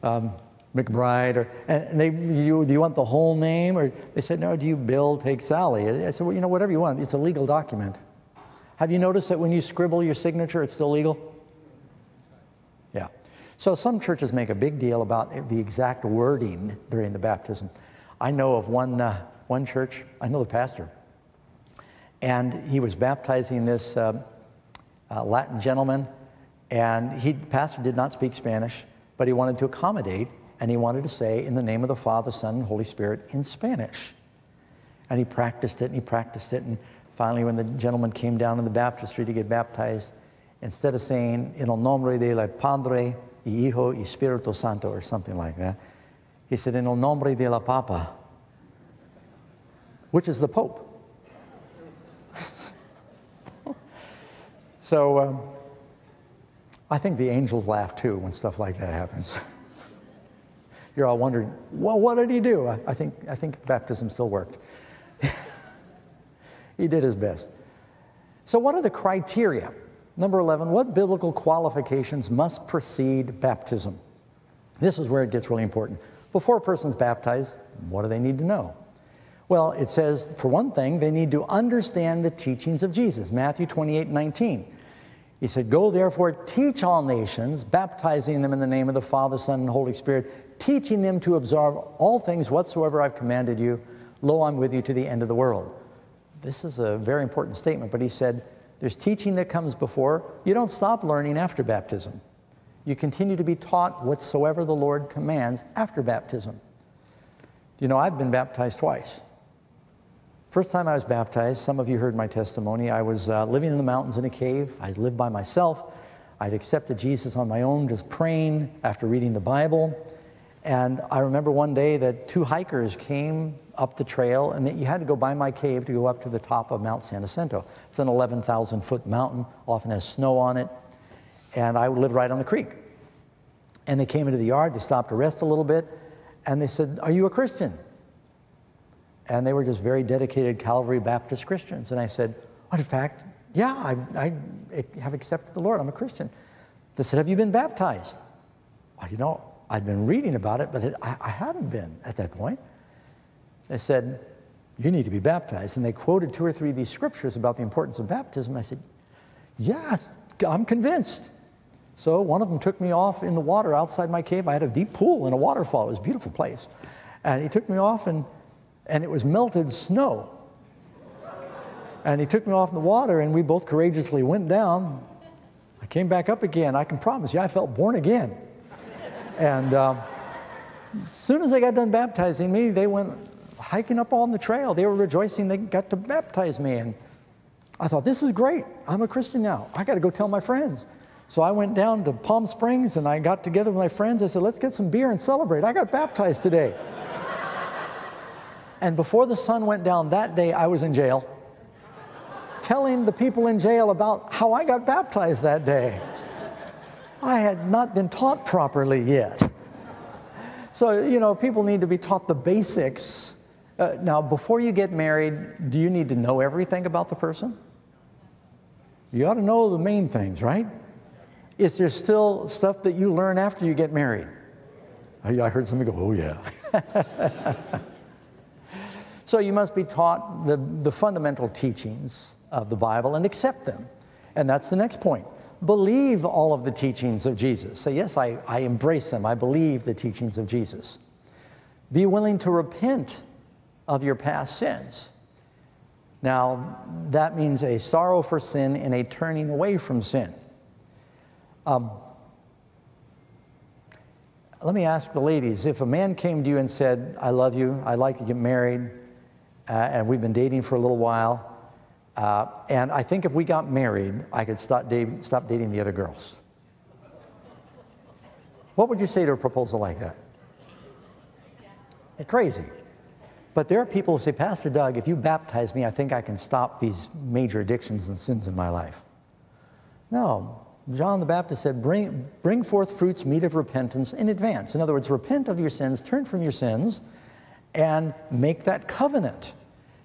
um, McBride, or, and they, you, do you want the whole name? Or they said, no, do you Bill take Sally? I said, well, you know, whatever you want. It's a legal document. Have you noticed that when you scribble your signature, it's still legal? So some churches make a big deal about the exact wording during the baptism. I know of one, uh, one church, I know the pastor, and he was baptizing this uh, uh, Latin gentleman, and he, pastor did not speak Spanish, but he wanted to accommodate and he wanted to say, in the name of the Father, Son, and Holy Spirit in Spanish. And he practiced it and he practiced it. And finally, when the gentleman came down in the baptistry to get baptized, instead of saying, in el nombre de la Padre, y Hijo, y Espíritu Santo, or something like that, he said, in el nombre de la Papa, which is the Pope. [laughs] so um, I think the angels laugh too when stuff like that happens. [laughs] You're all wondering, well, what did he do? I, I think, I think baptism still worked. [laughs] he did his best. So, what are the criteria? Number 11, what biblical qualifications must precede baptism? This is where it gets really important. Before a person's baptized, what do they need to know? Well, it says, for one thing, they need to understand the teachings of Jesus. Matthew 28 19. He said, Go therefore, teach all nations, baptizing them in the name of the Father, Son, and Holy Spirit, teaching them to observe all things whatsoever I've commanded you. Lo, I'm with you to the end of the world. This is a very important statement, but he said, there's teaching that comes before. You don't stop learning after baptism. You continue to be taught whatsoever the Lord commands after baptism. You know, I've been baptized twice. First time I was baptized, some of you heard my testimony. I was uh, living in the mountains in a cave. I lived by myself. I'd accepted Jesus on my own, just praying after reading the Bible. And I remember one day that two hikers came up the trail, and that you had to go by my cave to go up to the top of Mount San Jacinto. It's an 11,000 foot mountain, often has snow on it. And I lived right on the creek. And they came into the yard, they stopped to rest a little bit, and they said, Are you a Christian? And they were just very dedicated Calvary Baptist Christians. And I said, In fact, yeah, I, I have accepted the Lord. I'm a Christian. They said, Have you been baptized? Well, you know, I'd been reading about it, but it, I, I hadn't been at that point. They said, You need to be baptized. And they quoted two or three of these scriptures about the importance of baptism. I said, Yes, I'm convinced. So one of them took me off in the water outside my cave. I had a deep pool and a waterfall. It was a beautiful place. And he took me off, and, and it was melted snow. And he took me off in the water, and we both courageously went down. I came back up again. I can promise you, I felt born again. And uh, as soon as they got done baptizing me, they went hiking up on the trail. They were rejoicing they got to baptize me. And I thought, this is great. I'm a Christian now. I got to go tell my friends. So I went down to Palm Springs and I got together with my friends. I said, let's get some beer and celebrate. I got baptized today. and before the sun went down that day, I was in jail, telling the people in jail about how I got baptized that day. I had not been taught properly yet. So, you know, people need to be taught the basics. Uh, now, before you get married, do you need to know everything about the person? You ought to know the main things, right? Is there still stuff that you learn after you get married? I heard somebody go, oh, yeah. [laughs] So you must be taught the, the fundamental teachings of the Bible and accept them. And that's the next point. Believe all of the teachings of Jesus. Say, yes, I, I embrace them. I believe the teachings of Jesus. Be willing to repent of your past sins. Now, that means a sorrow for sin and a turning away from sin. Um, let me ask the ladies if a man came to you and said, I love you, I'd like to get married, uh, and we've been dating for a little while, uh, and I think if we got married, I could stop, dating, stop dating the other girls. What would you say to a proposal like that? Crazy. But there are people who say, Pastor Doug, if you baptize me, I think I can stop these major addictions and sins in my life. No. John the Baptist said, bring, bring forth fruits meet of repentance in advance. In other words, repent of your sins, turn from your sins, and make that covenant.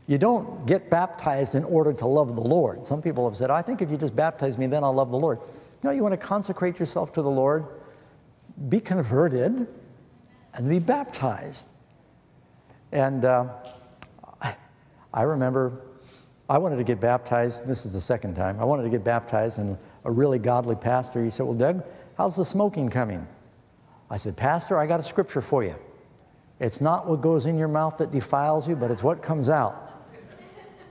You don't get baptized in order to love the Lord. Some people have said, I think if you just baptize me, then I'll love the Lord. No, you want to consecrate yourself to the Lord, be converted, and be baptized. And uh, I remember I wanted to get baptized. This is the second time. I wanted to get baptized, and a really godly pastor, he said, Well, Doug, how's the smoking coming? I said, Pastor, I got a scripture for you. It's not what goes in your mouth that defiles you, but it's what comes out.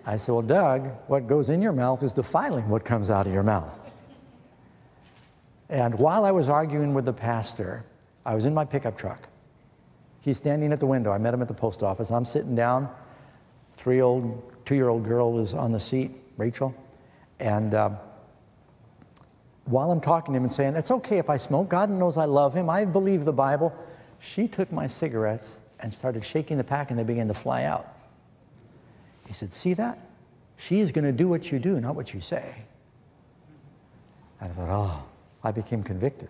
I said, Well, Doug, what goes in your mouth is defiling what comes out of your mouth. And while I was arguing with the pastor, I was in my pickup truck. He's standing at the window. I met him at the post office. I'm sitting down. Three old, two year old girl is on the seat, Rachel. And uh, while I'm talking to him and saying, It's okay if I smoke, God knows I love him, I believe the Bible, she took my cigarettes and started shaking the pack and they began to fly out. He said, See that? She is going to do what you do, not what you say. And I thought, Oh, I became convicted.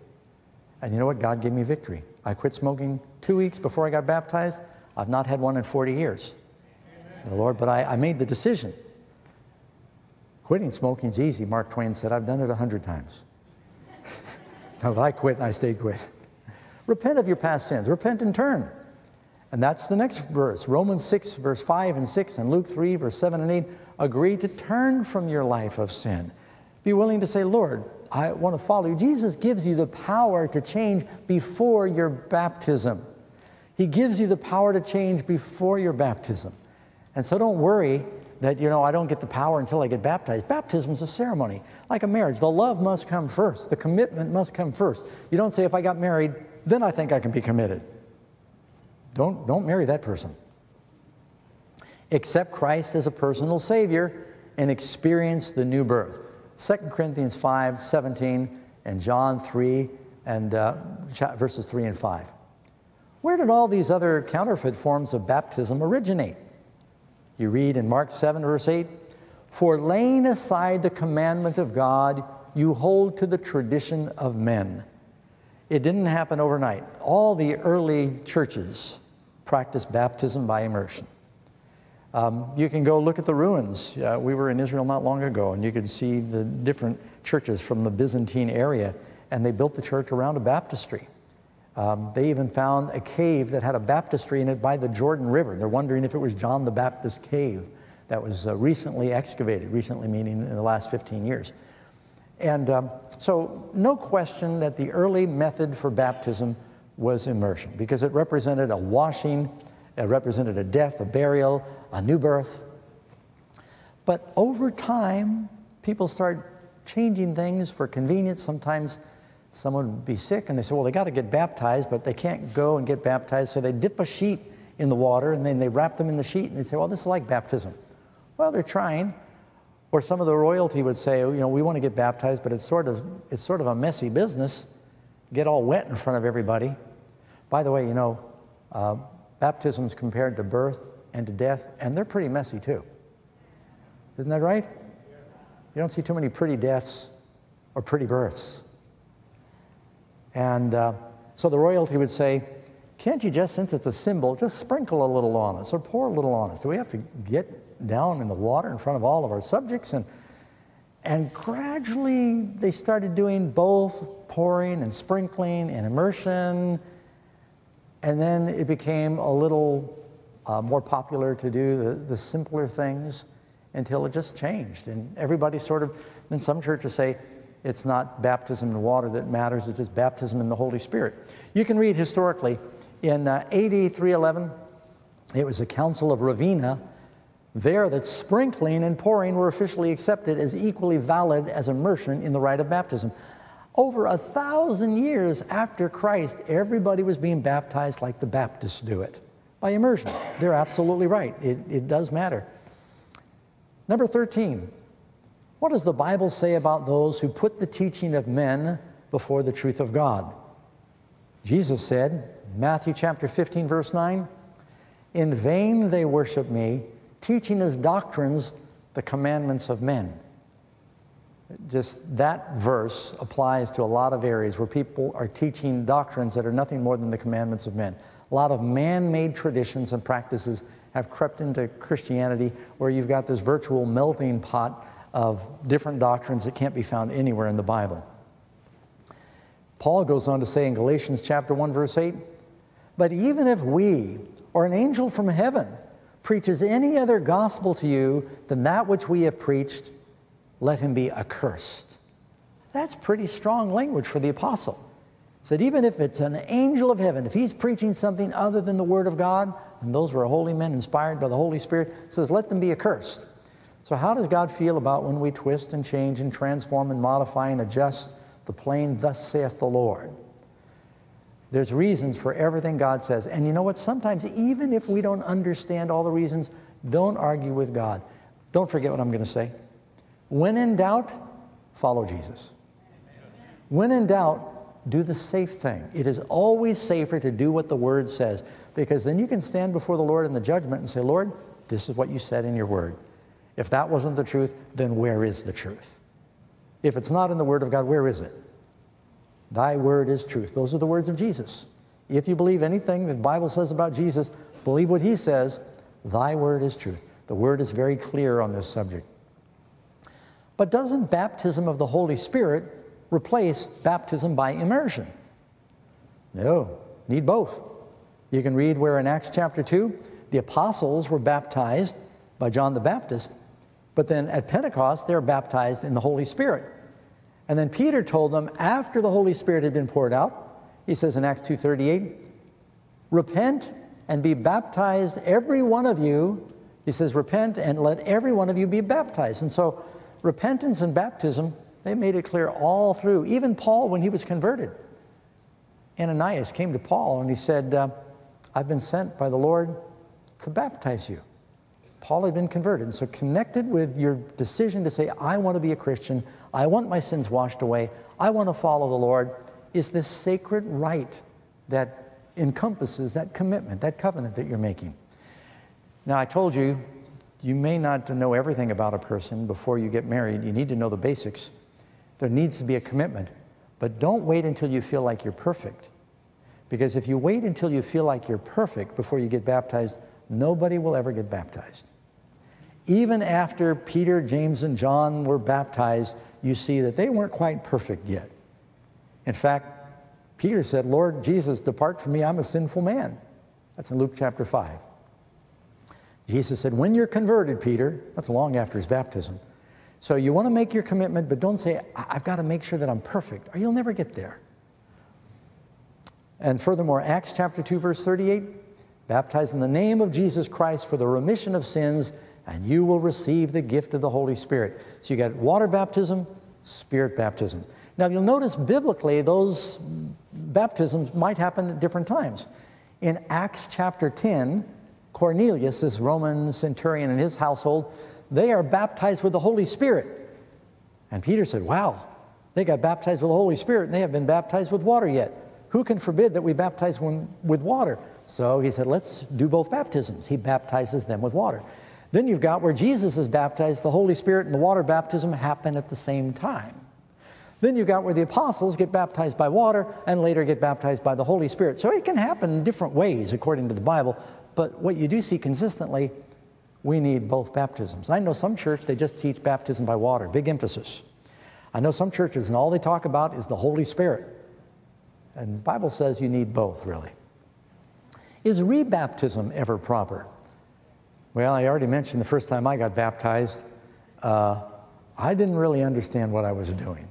And you know what? God gave me victory. I quit smoking two weeks before I got baptized. I've not had one in 40 years. The Lord, but I, I made the decision. Quitting smoking is easy. Mark Twain said, I've done it a hundred times. [laughs] no, but I quit and I stayed quit. Repent of your past sins. Repent and turn. And that's the next verse. Romans 6, verse 5 and 6, and Luke 3, verse 7 and 8 agree to turn from your life of sin. Be willing to say, Lord, I want to follow you. Jesus gives you the power to change before your baptism. He gives you the power to change before your baptism. And so don't worry that, you know, I don't get the power until I get baptized. Baptism is a ceremony, like a marriage. The love must come first, the commitment must come first. You don't say, if I got married, then I think I can be committed. Don't, don't marry that person. Accept Christ as a personal Savior and experience the new birth. 2 Corinthians 5, 17, and John 3, and uh, verses 3 and 5. Where did all these other counterfeit forms of baptism originate? You read in Mark 7, verse 8, For laying aside the commandment of God, you hold to the tradition of men. It didn't happen overnight. All the early churches practiced baptism by immersion. Um, you can go look at the ruins. Uh, we were in Israel not long ago, and you could see the different churches from the Byzantine area, and they built the church around a baptistry. Um, they even found a cave that had a baptistry in it by the Jordan River. They're wondering if it was John the Baptist cave that was uh, recently excavated, recently meaning in the last 15 years. And um, so, no question that the early method for baptism was immersion because it represented a washing, it represented a death, a burial, a new birth. But over time, people start changing things for convenience. Sometimes someone would be sick and they say, well, they got to get baptized, but they can't go and get baptized. So they dip a sheet in the water and then they wrap them in the sheet and they say, well, this is like baptism. Well, they're trying. Or some of the royalty would say, you know, we want to get baptized, but it's sort of, it's sort of a messy business. Get all wet in front of everybody. By the way, you know, uh, baptisms compared to birth and to death, and they're pretty messy too. Isn't that right? You don't see too many pretty deaths or pretty births. And uh, so the royalty would say, can't you just, since it's a symbol, just sprinkle a little on us or pour a little on us? Do we have to get down in the water in front of all of our subjects? And, and gradually they started doing both pouring and sprinkling and immersion. And then it became a little uh, more popular to do the, the simpler things until it just changed. And everybody sort of, then some churches say it's not baptism in water that matters, it's just baptism in the Holy Spirit. You can read historically in uh, AD 311, it was a council of Ravenna there that sprinkling and pouring were officially accepted as equally valid as immersion in the rite of baptism. Over a thousand years after Christ, everybody was being baptized like the Baptists do it by immersion. They're absolutely right. It, it does matter. Number 13, what does the Bible say about those who put the teaching of men before the truth of God? Jesus said, Matthew chapter 15, verse 9, In vain they worship me, teaching as doctrines the commandments of men. Just that verse applies to a lot of areas where people are teaching doctrines that are nothing more than the commandments of men. A lot of man made traditions and practices have crept into Christianity where you've got this virtual melting pot of different doctrines that can't be found anywhere in the Bible. Paul goes on to say in Galatians chapter 1 verse 8, "But even if we or an angel from heaven preaches any other gospel to you than that which we have preached, let him be accursed." That's pretty strong language for the apostle. He said even if it's an angel of heaven, if he's preaching something other than the word of God, and those were holy men inspired by the Holy Spirit, says let them be accursed. So, how does God feel about when we twist and change and transform and modify and adjust the plain, thus saith the Lord? There's reasons for everything God says. And you know what? Sometimes, even if we don't understand all the reasons, don't argue with God. Don't forget what I'm going to say. When in doubt, follow Jesus. When in doubt, do the safe thing. It is always safer to do what the Word says because then you can stand before the Lord in the judgment and say, Lord, this is what you said in your Word. If that wasn't the truth, then where is the truth? If it's not in the Word of God, where is it? Thy word is truth. Those are the words of Jesus. If you believe anything the Bible says about Jesus, believe what he says. Thy word is truth. The word is very clear on this subject. But doesn't baptism of the Holy Spirit replace baptism by immersion? No, need both. You can read where in Acts chapter 2, the apostles were baptized by John the Baptist but then at Pentecost, they're baptized in the Holy Spirit. And then Peter told them after the Holy Spirit had been poured out, he says in Acts 2:38, repent and be baptized every one of you. He says repent and let every one of you be baptized. And so repentance and baptism, they made it clear all through. Even Paul when he was converted. Ananias came to Paul and he said, uh, I've been sent by the Lord to baptize you. Paul had been converted. And so, connected with your decision to say, I want to be a Christian, I want my sins washed away, I want to follow the Lord, is this sacred rite that encompasses that commitment, that covenant that you're making. Now, I told you, you may not know everything about a person before you get married. You need to know the basics. There needs to be a commitment. But don't wait until you feel like you're perfect. Because if you wait until you feel like you're perfect before you get baptized, nobody will ever get baptized. Even after Peter, James, and John were baptized, you see that they weren't quite perfect yet. In fact, Peter said, Lord Jesus, depart from me, I'm a sinful man. That's in Luke chapter 5. Jesus said, When you're converted, Peter, that's long after his baptism. So you want to make your commitment, but don't say, I've got to make sure that I'm perfect, or you'll never get there. And furthermore, Acts chapter 2, verse 38 baptized in the name of Jesus Christ for the remission of sins, and you will receive the gift of the Holy Spirit. So you got water baptism, spirit baptism. Now you'll notice biblically those baptisms might happen at different times. In Acts chapter 10, Cornelius, this Roman centurion and his household, they are baptized with the Holy Spirit. And Peter said, Wow, they got baptized with the Holy Spirit and they have been baptized with water yet. Who can forbid that we baptize one with water? So he said, let's do both baptisms. He baptizes them with water. Then you've got where Jesus is baptized, the Holy Spirit and the water baptism happen at the same time. Then you've got where the apostles get baptized by water and later get baptized by the Holy Spirit. So it can happen in different ways according to the Bible, but what you do see consistently, we need both baptisms. I know some church, they just teach baptism by water, big emphasis. I know some churches, and all they talk about is the Holy Spirit. And the Bible says you need both, really. Is rebaptism ever proper? Well, I already mentioned the first time I got baptized, uh, I didn't really understand what I was doing.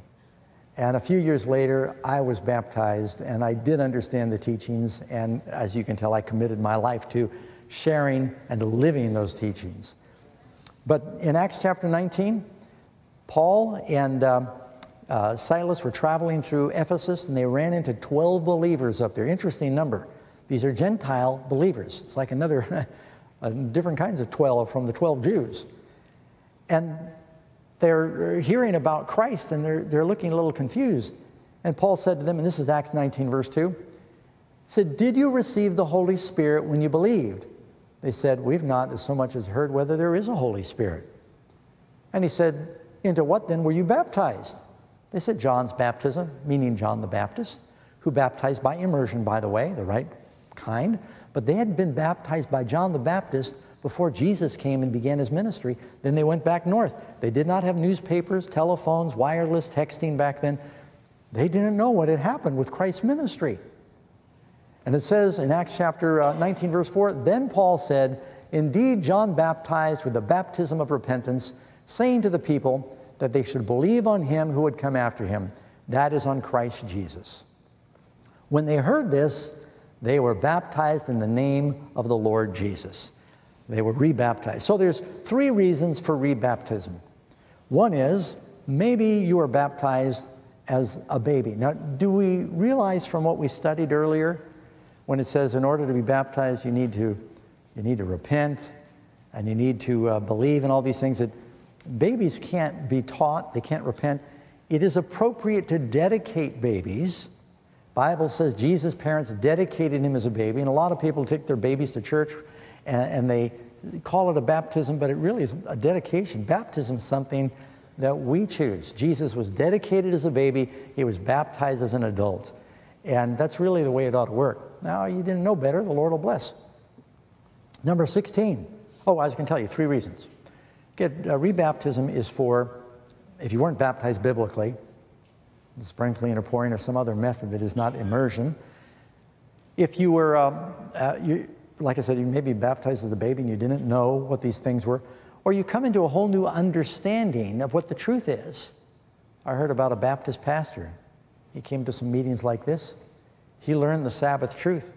And a few years later, I was baptized and I did understand the teachings. And as you can tell, I committed my life to sharing and living those teachings. But in Acts chapter 19, Paul and um, uh, Silas were traveling through Ephesus and they ran into 12 believers up there. Interesting number. These are Gentile believers. It's like another, [laughs] Uh, different kinds of 12 from the 12 Jews. And they're hearing about Christ and they're, they're looking a little confused. And Paul said to them, and this is Acts 19, verse 2, said, Did you receive the Holy Spirit when you believed? They said, We've not so much as heard whether there is a Holy Spirit. And he said, Into what then were you baptized? They said, John's baptism, meaning John the Baptist, who baptized by immersion, by the way, the right kind. But they had been baptized by John the Baptist before Jesus came and began his ministry. Then they went back north. They did not have newspapers, telephones, wireless texting back then. They didn't know what had happened with Christ's ministry. And it says in Acts chapter uh, 19, verse 4 Then Paul said, Indeed, John baptized with the baptism of repentance, saying to the people that they should believe on him who would come after him, that is, on Christ Jesus. When they heard this, they were baptized in the name of the Lord Jesus. They were rebaptized. So there's three reasons for rebaptism. One is maybe you were baptized as a baby. Now, do we realize from what we studied earlier when it says in order to be baptized you need to you need to repent and you need to uh, believe in all these things that babies can't be taught, they can't repent. It is appropriate to dedicate babies. Bible says Jesus' parents dedicated him as a baby, and a lot of people take their babies to church and, and they call it a baptism, but it really is a dedication. Baptism is something that we choose. Jesus was dedicated as a baby, he was baptized as an adult. And that's really the way it ought to work. Now, you didn't know better, the Lord will bless. Number 16. Oh, I was going to tell you three reasons. Get, uh, rebaptism is for, if you weren't baptized biblically, sprinkling or pouring or some other method that is not immersion. If you were, um, uh, you, like I said, you may be baptized as a baby and you didn't know what these things were, or you come into a whole new understanding of what the truth is. I heard about a Baptist pastor. He came to some meetings like this. He learned the Sabbath truth.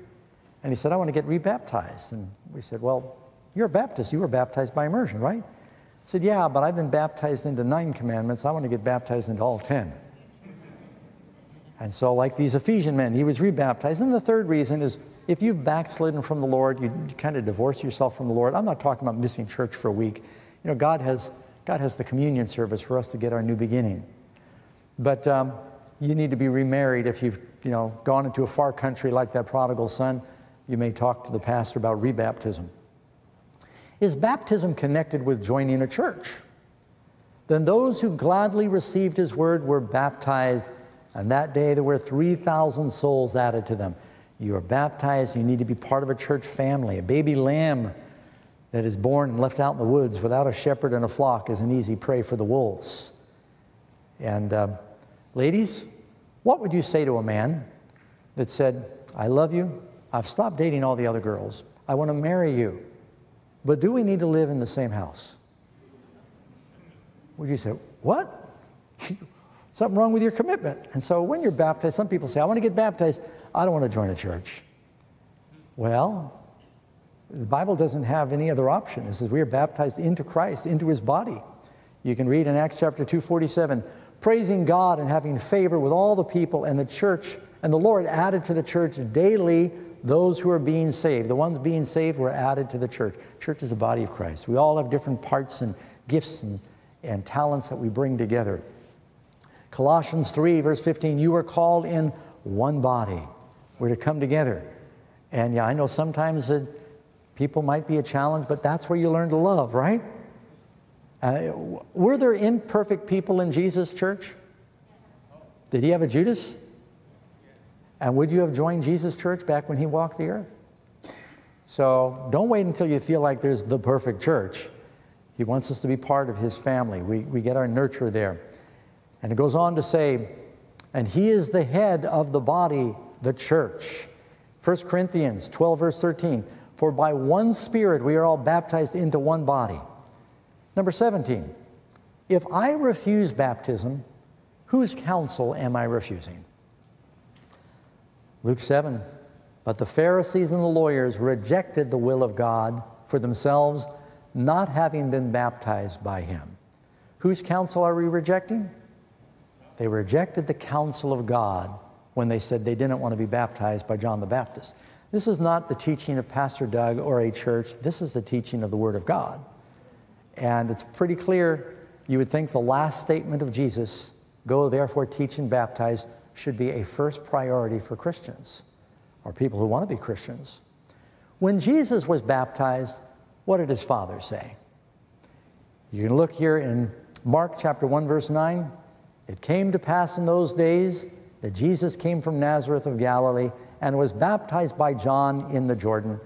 And he said, I want to get rebaptized. And we said, Well, you're a Baptist. You were baptized by immersion, right? He said, Yeah, but I've been baptized into nine commandments. I want to get baptized into all ten. And so, like these Ephesian men, he was rebaptized. And the third reason is if you've backslidden from the Lord, you, kind of divorce yourself from the Lord. I'm not talking about missing church for a week. You know, God has, God has the communion service for us to get our new beginning. But um, you need to be remarried if you've you know, gone into a far country like that prodigal son. You may talk to the pastor about rebaptism. Is baptism connected with joining a church? Then those who gladly received his word were baptized, and that day there were 3,000 souls added to them. You are baptized, you need to be part of a church family. A baby lamb that is born and left out in the woods without a shepherd and a flock is an easy prey for the wolves. And uh, ladies, what would you say to a man that said, I love you, I've stopped dating all the other girls, I want to marry you, but do we need to live in the same house? Would you say, What? [laughs] Something wrong with your commitment. And so when you're baptized, some people say, I want to get baptized. I don't want to join a church. Well, the Bible doesn't have any other option. It says we are baptized into Christ, into his body. You can read in Acts chapter 247, praising God and having favor with all the people and the church, and the Lord added to the church daily those who are being saved. The ones being saved were added to the church. Church is the body of Christ. We all have different parts and gifts and, and talents that we bring together. Colossians 3, verse 15, you were called in one body we're to come together. And yeah, I know sometimes that people might be a challenge, but that's where you learn to love, right? Uh, were there imperfect people in Jesus' church? Did he have a Judas? And would you have joined Jesus' church back when he walked the earth? So don't wait until you feel like there's the perfect church. He wants us to be part of his family. We, we get our nurture there. And it goes on to say, and he is the head of the body the church. 1 Corinthians 12, verse 13. For by one Spirit we are all baptized into one body. Number 17, if I refuse baptism, whose counsel am I refusing? Luke 7, but the Pharisees and the lawyers rejected the will of God for themselves, not having been baptized by him. Whose counsel are we rejecting? They rejected the counsel of God when they said they didn't want to be baptized by John the Baptist. This is not the teaching of Pastor Doug or a church. This is the teaching of the Word of God. And it's pretty clear, you would think the last statement of Jesus, go therefore teach and baptize, should be a first priority for Christians or people who want to be Christians. When Jesus was baptized, what did his father say? You can look here in Mark chapter 1, verse 9. It came to pass in those days that Jesus came from Nazareth of Galilee and was baptized by John in the Jordan.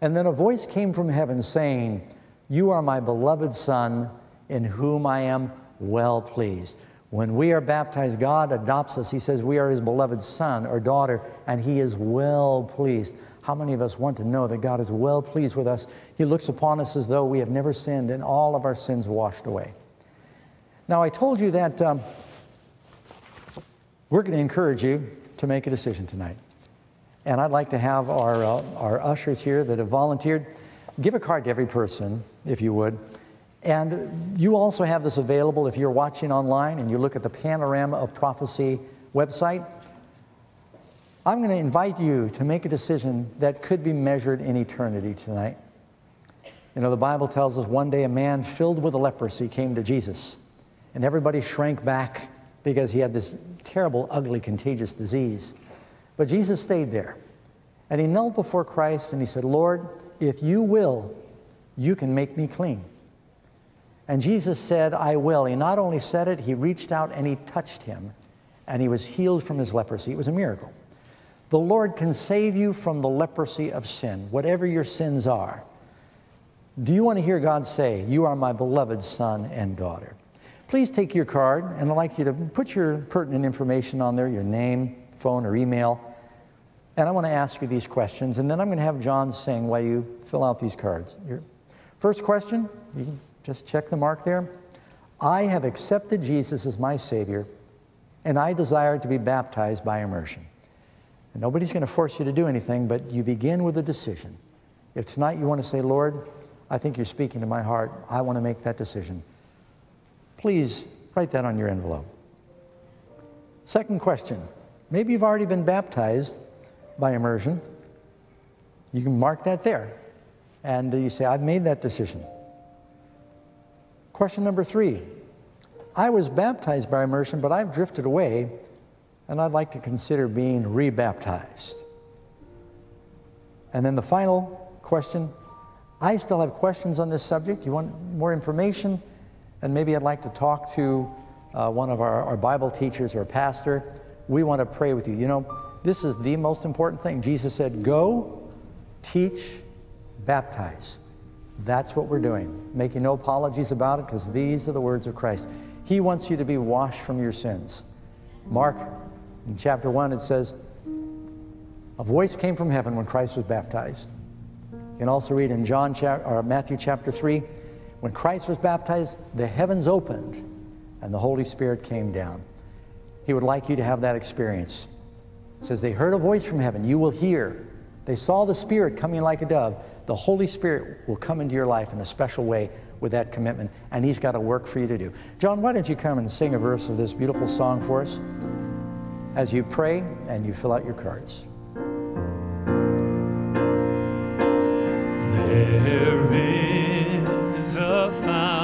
And then a voice came from heaven saying, You are my beloved Son, in whom I am well pleased. When we are baptized, God adopts us. He says we are His beloved son or daughter, and He is well pleased. How many of us want to know that God is well pleased with us? He looks upon us as though we have never sinned and all of our sins washed away. Now, I told you that um, we're going to encourage you to make a decision tonight. And I'd like to have our, uh, our ushers here that have volunteered give a card to every person, if you would. And you also have this available if you're watching online and you look at the Panorama of Prophecy website. I'm going to invite you to make a decision that could be measured in eternity tonight. You know, the Bible tells us one day a man filled with a leprosy came to Jesus, and everybody shrank back because he had this terrible, ugly, contagious disease. But Jesus stayed there, and he knelt before Christ and he said, Lord, if you will, you can make me clean. And Jesus said, I will. He not only said it, he reached out and he touched him, and he was healed from his leprosy. It was a miracle. The Lord can save you from the leprosy of sin, whatever your sins are. Do you want to hear God say, You are my beloved son and daughter? Please take your card, and I'd like you to put your pertinent information on there your name, phone, or email. And I want to ask you these questions, and then I'm going to have John sing while you fill out these cards. Your first question, you can just check the mark there. I have accepted Jesus as my Savior, and I desire to be baptized by immersion. And nobody's going to force you to do anything, but you begin with a decision. If tonight you want to say, Lord, I think you're speaking to my heart, I want to make that decision, please write that on your envelope. Second question maybe you've already been baptized by immersion. You can mark that there. And you say, I've made that decision. Question number three I was baptized by immersion, but I've drifted away and I'd like to consider being rebaptized. And then the final question I still have questions on this subject. You want more information? And maybe I'd like to talk to uh, one of our, our Bible teachers or pastor. We want to pray with you. You know, this is the most important thing. Jesus said, Go, teach, baptize. That's what we're doing, making no apologies about it because these are the words of Christ. He wants you to be washed from your sins. Mark in chapter 1, it says, A voice came from heaven when Christ was baptized. You can also read in John or Matthew chapter 3, when Christ was baptized, the heavens opened and the Holy Spirit came down. He would like you to have that experience. It says, They heard a voice from heaven, you will hear. They saw the Spirit coming like a dove. The Holy Spirit will come into your life in a special way with that commitment, and He's got a work for you to do. John, why don't you come and sing a verse of this beautiful song for us? as you pray and you fill out your cards. There is a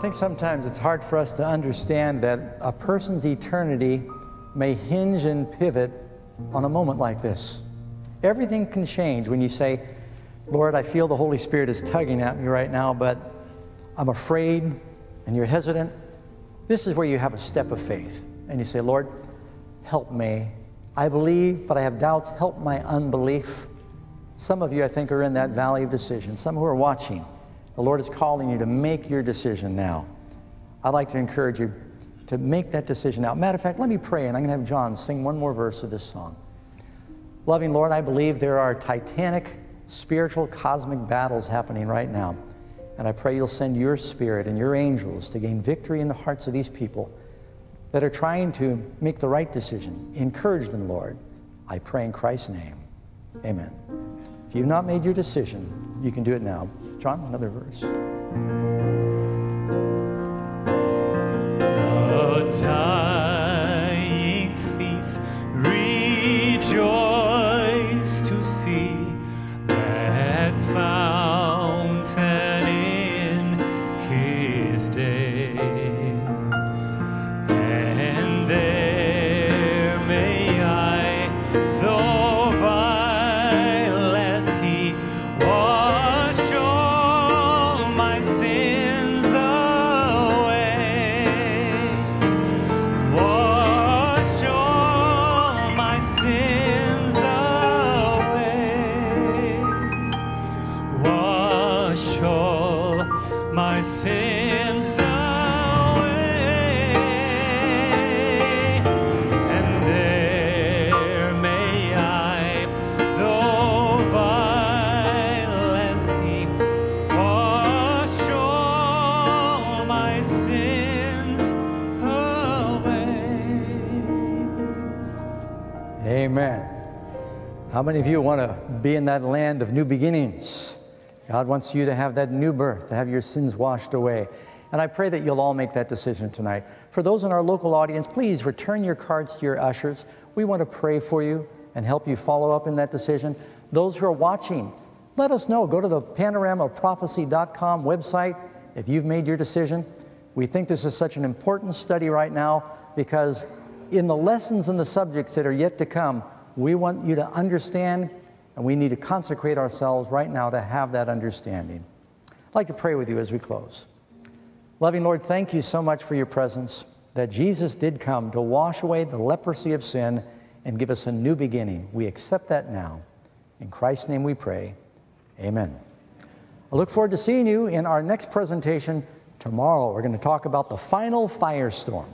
think sometimes it's hard for us to understand that a person's eternity may hinge and pivot on a moment like this. Everything can change when you say, Lord, I feel the Holy Spirit is tugging at me right now, but I'm afraid and you're hesitant. This is where you have a step of faith. And you say, Lord, help me. I believe, but I have doubts. Help my unbelief. Some of you, I think, are in that valley of decision. Some who are watching, the Lord is calling you to make your decision now. I'd like to encourage you to make that decision now. Matter of fact, let me pray, and I'm going to have John sing one more verse of this song. Loving Lord, I believe there are titanic spiritual cosmic battles happening right now. And I pray you'll send your spirit and your angels to gain victory in the hearts of these people that are trying to make the right decision. Encourage them, Lord. I pray in Christ's name. Amen. If you've not made your decision, you can do it now. John, another verse. How many of you want to be in that land of new beginnings? God wants you to have that new birth, to have your sins washed away. And I pray that you'll all make that decision tonight. For those in our local audience, please return your cards to your ushers. We want to pray for you and help you follow up in that decision. Those who are watching, let us know. Go to the panoramaofprophecy.com website if you've made your decision. We think this is such an important study right now because in the lessons and the subjects that are yet to come, we want you to understand and we need to consecrate ourselves right now to have that understanding. I'd like to pray with you as we close. Loving Lord, thank you so much for your presence, that Jesus did come to wash away the leprosy of sin and give us a new beginning. We accept that now. In Christ's name we pray. Amen. I look forward to seeing you in our next presentation tomorrow. We're going to talk about the final firestorm.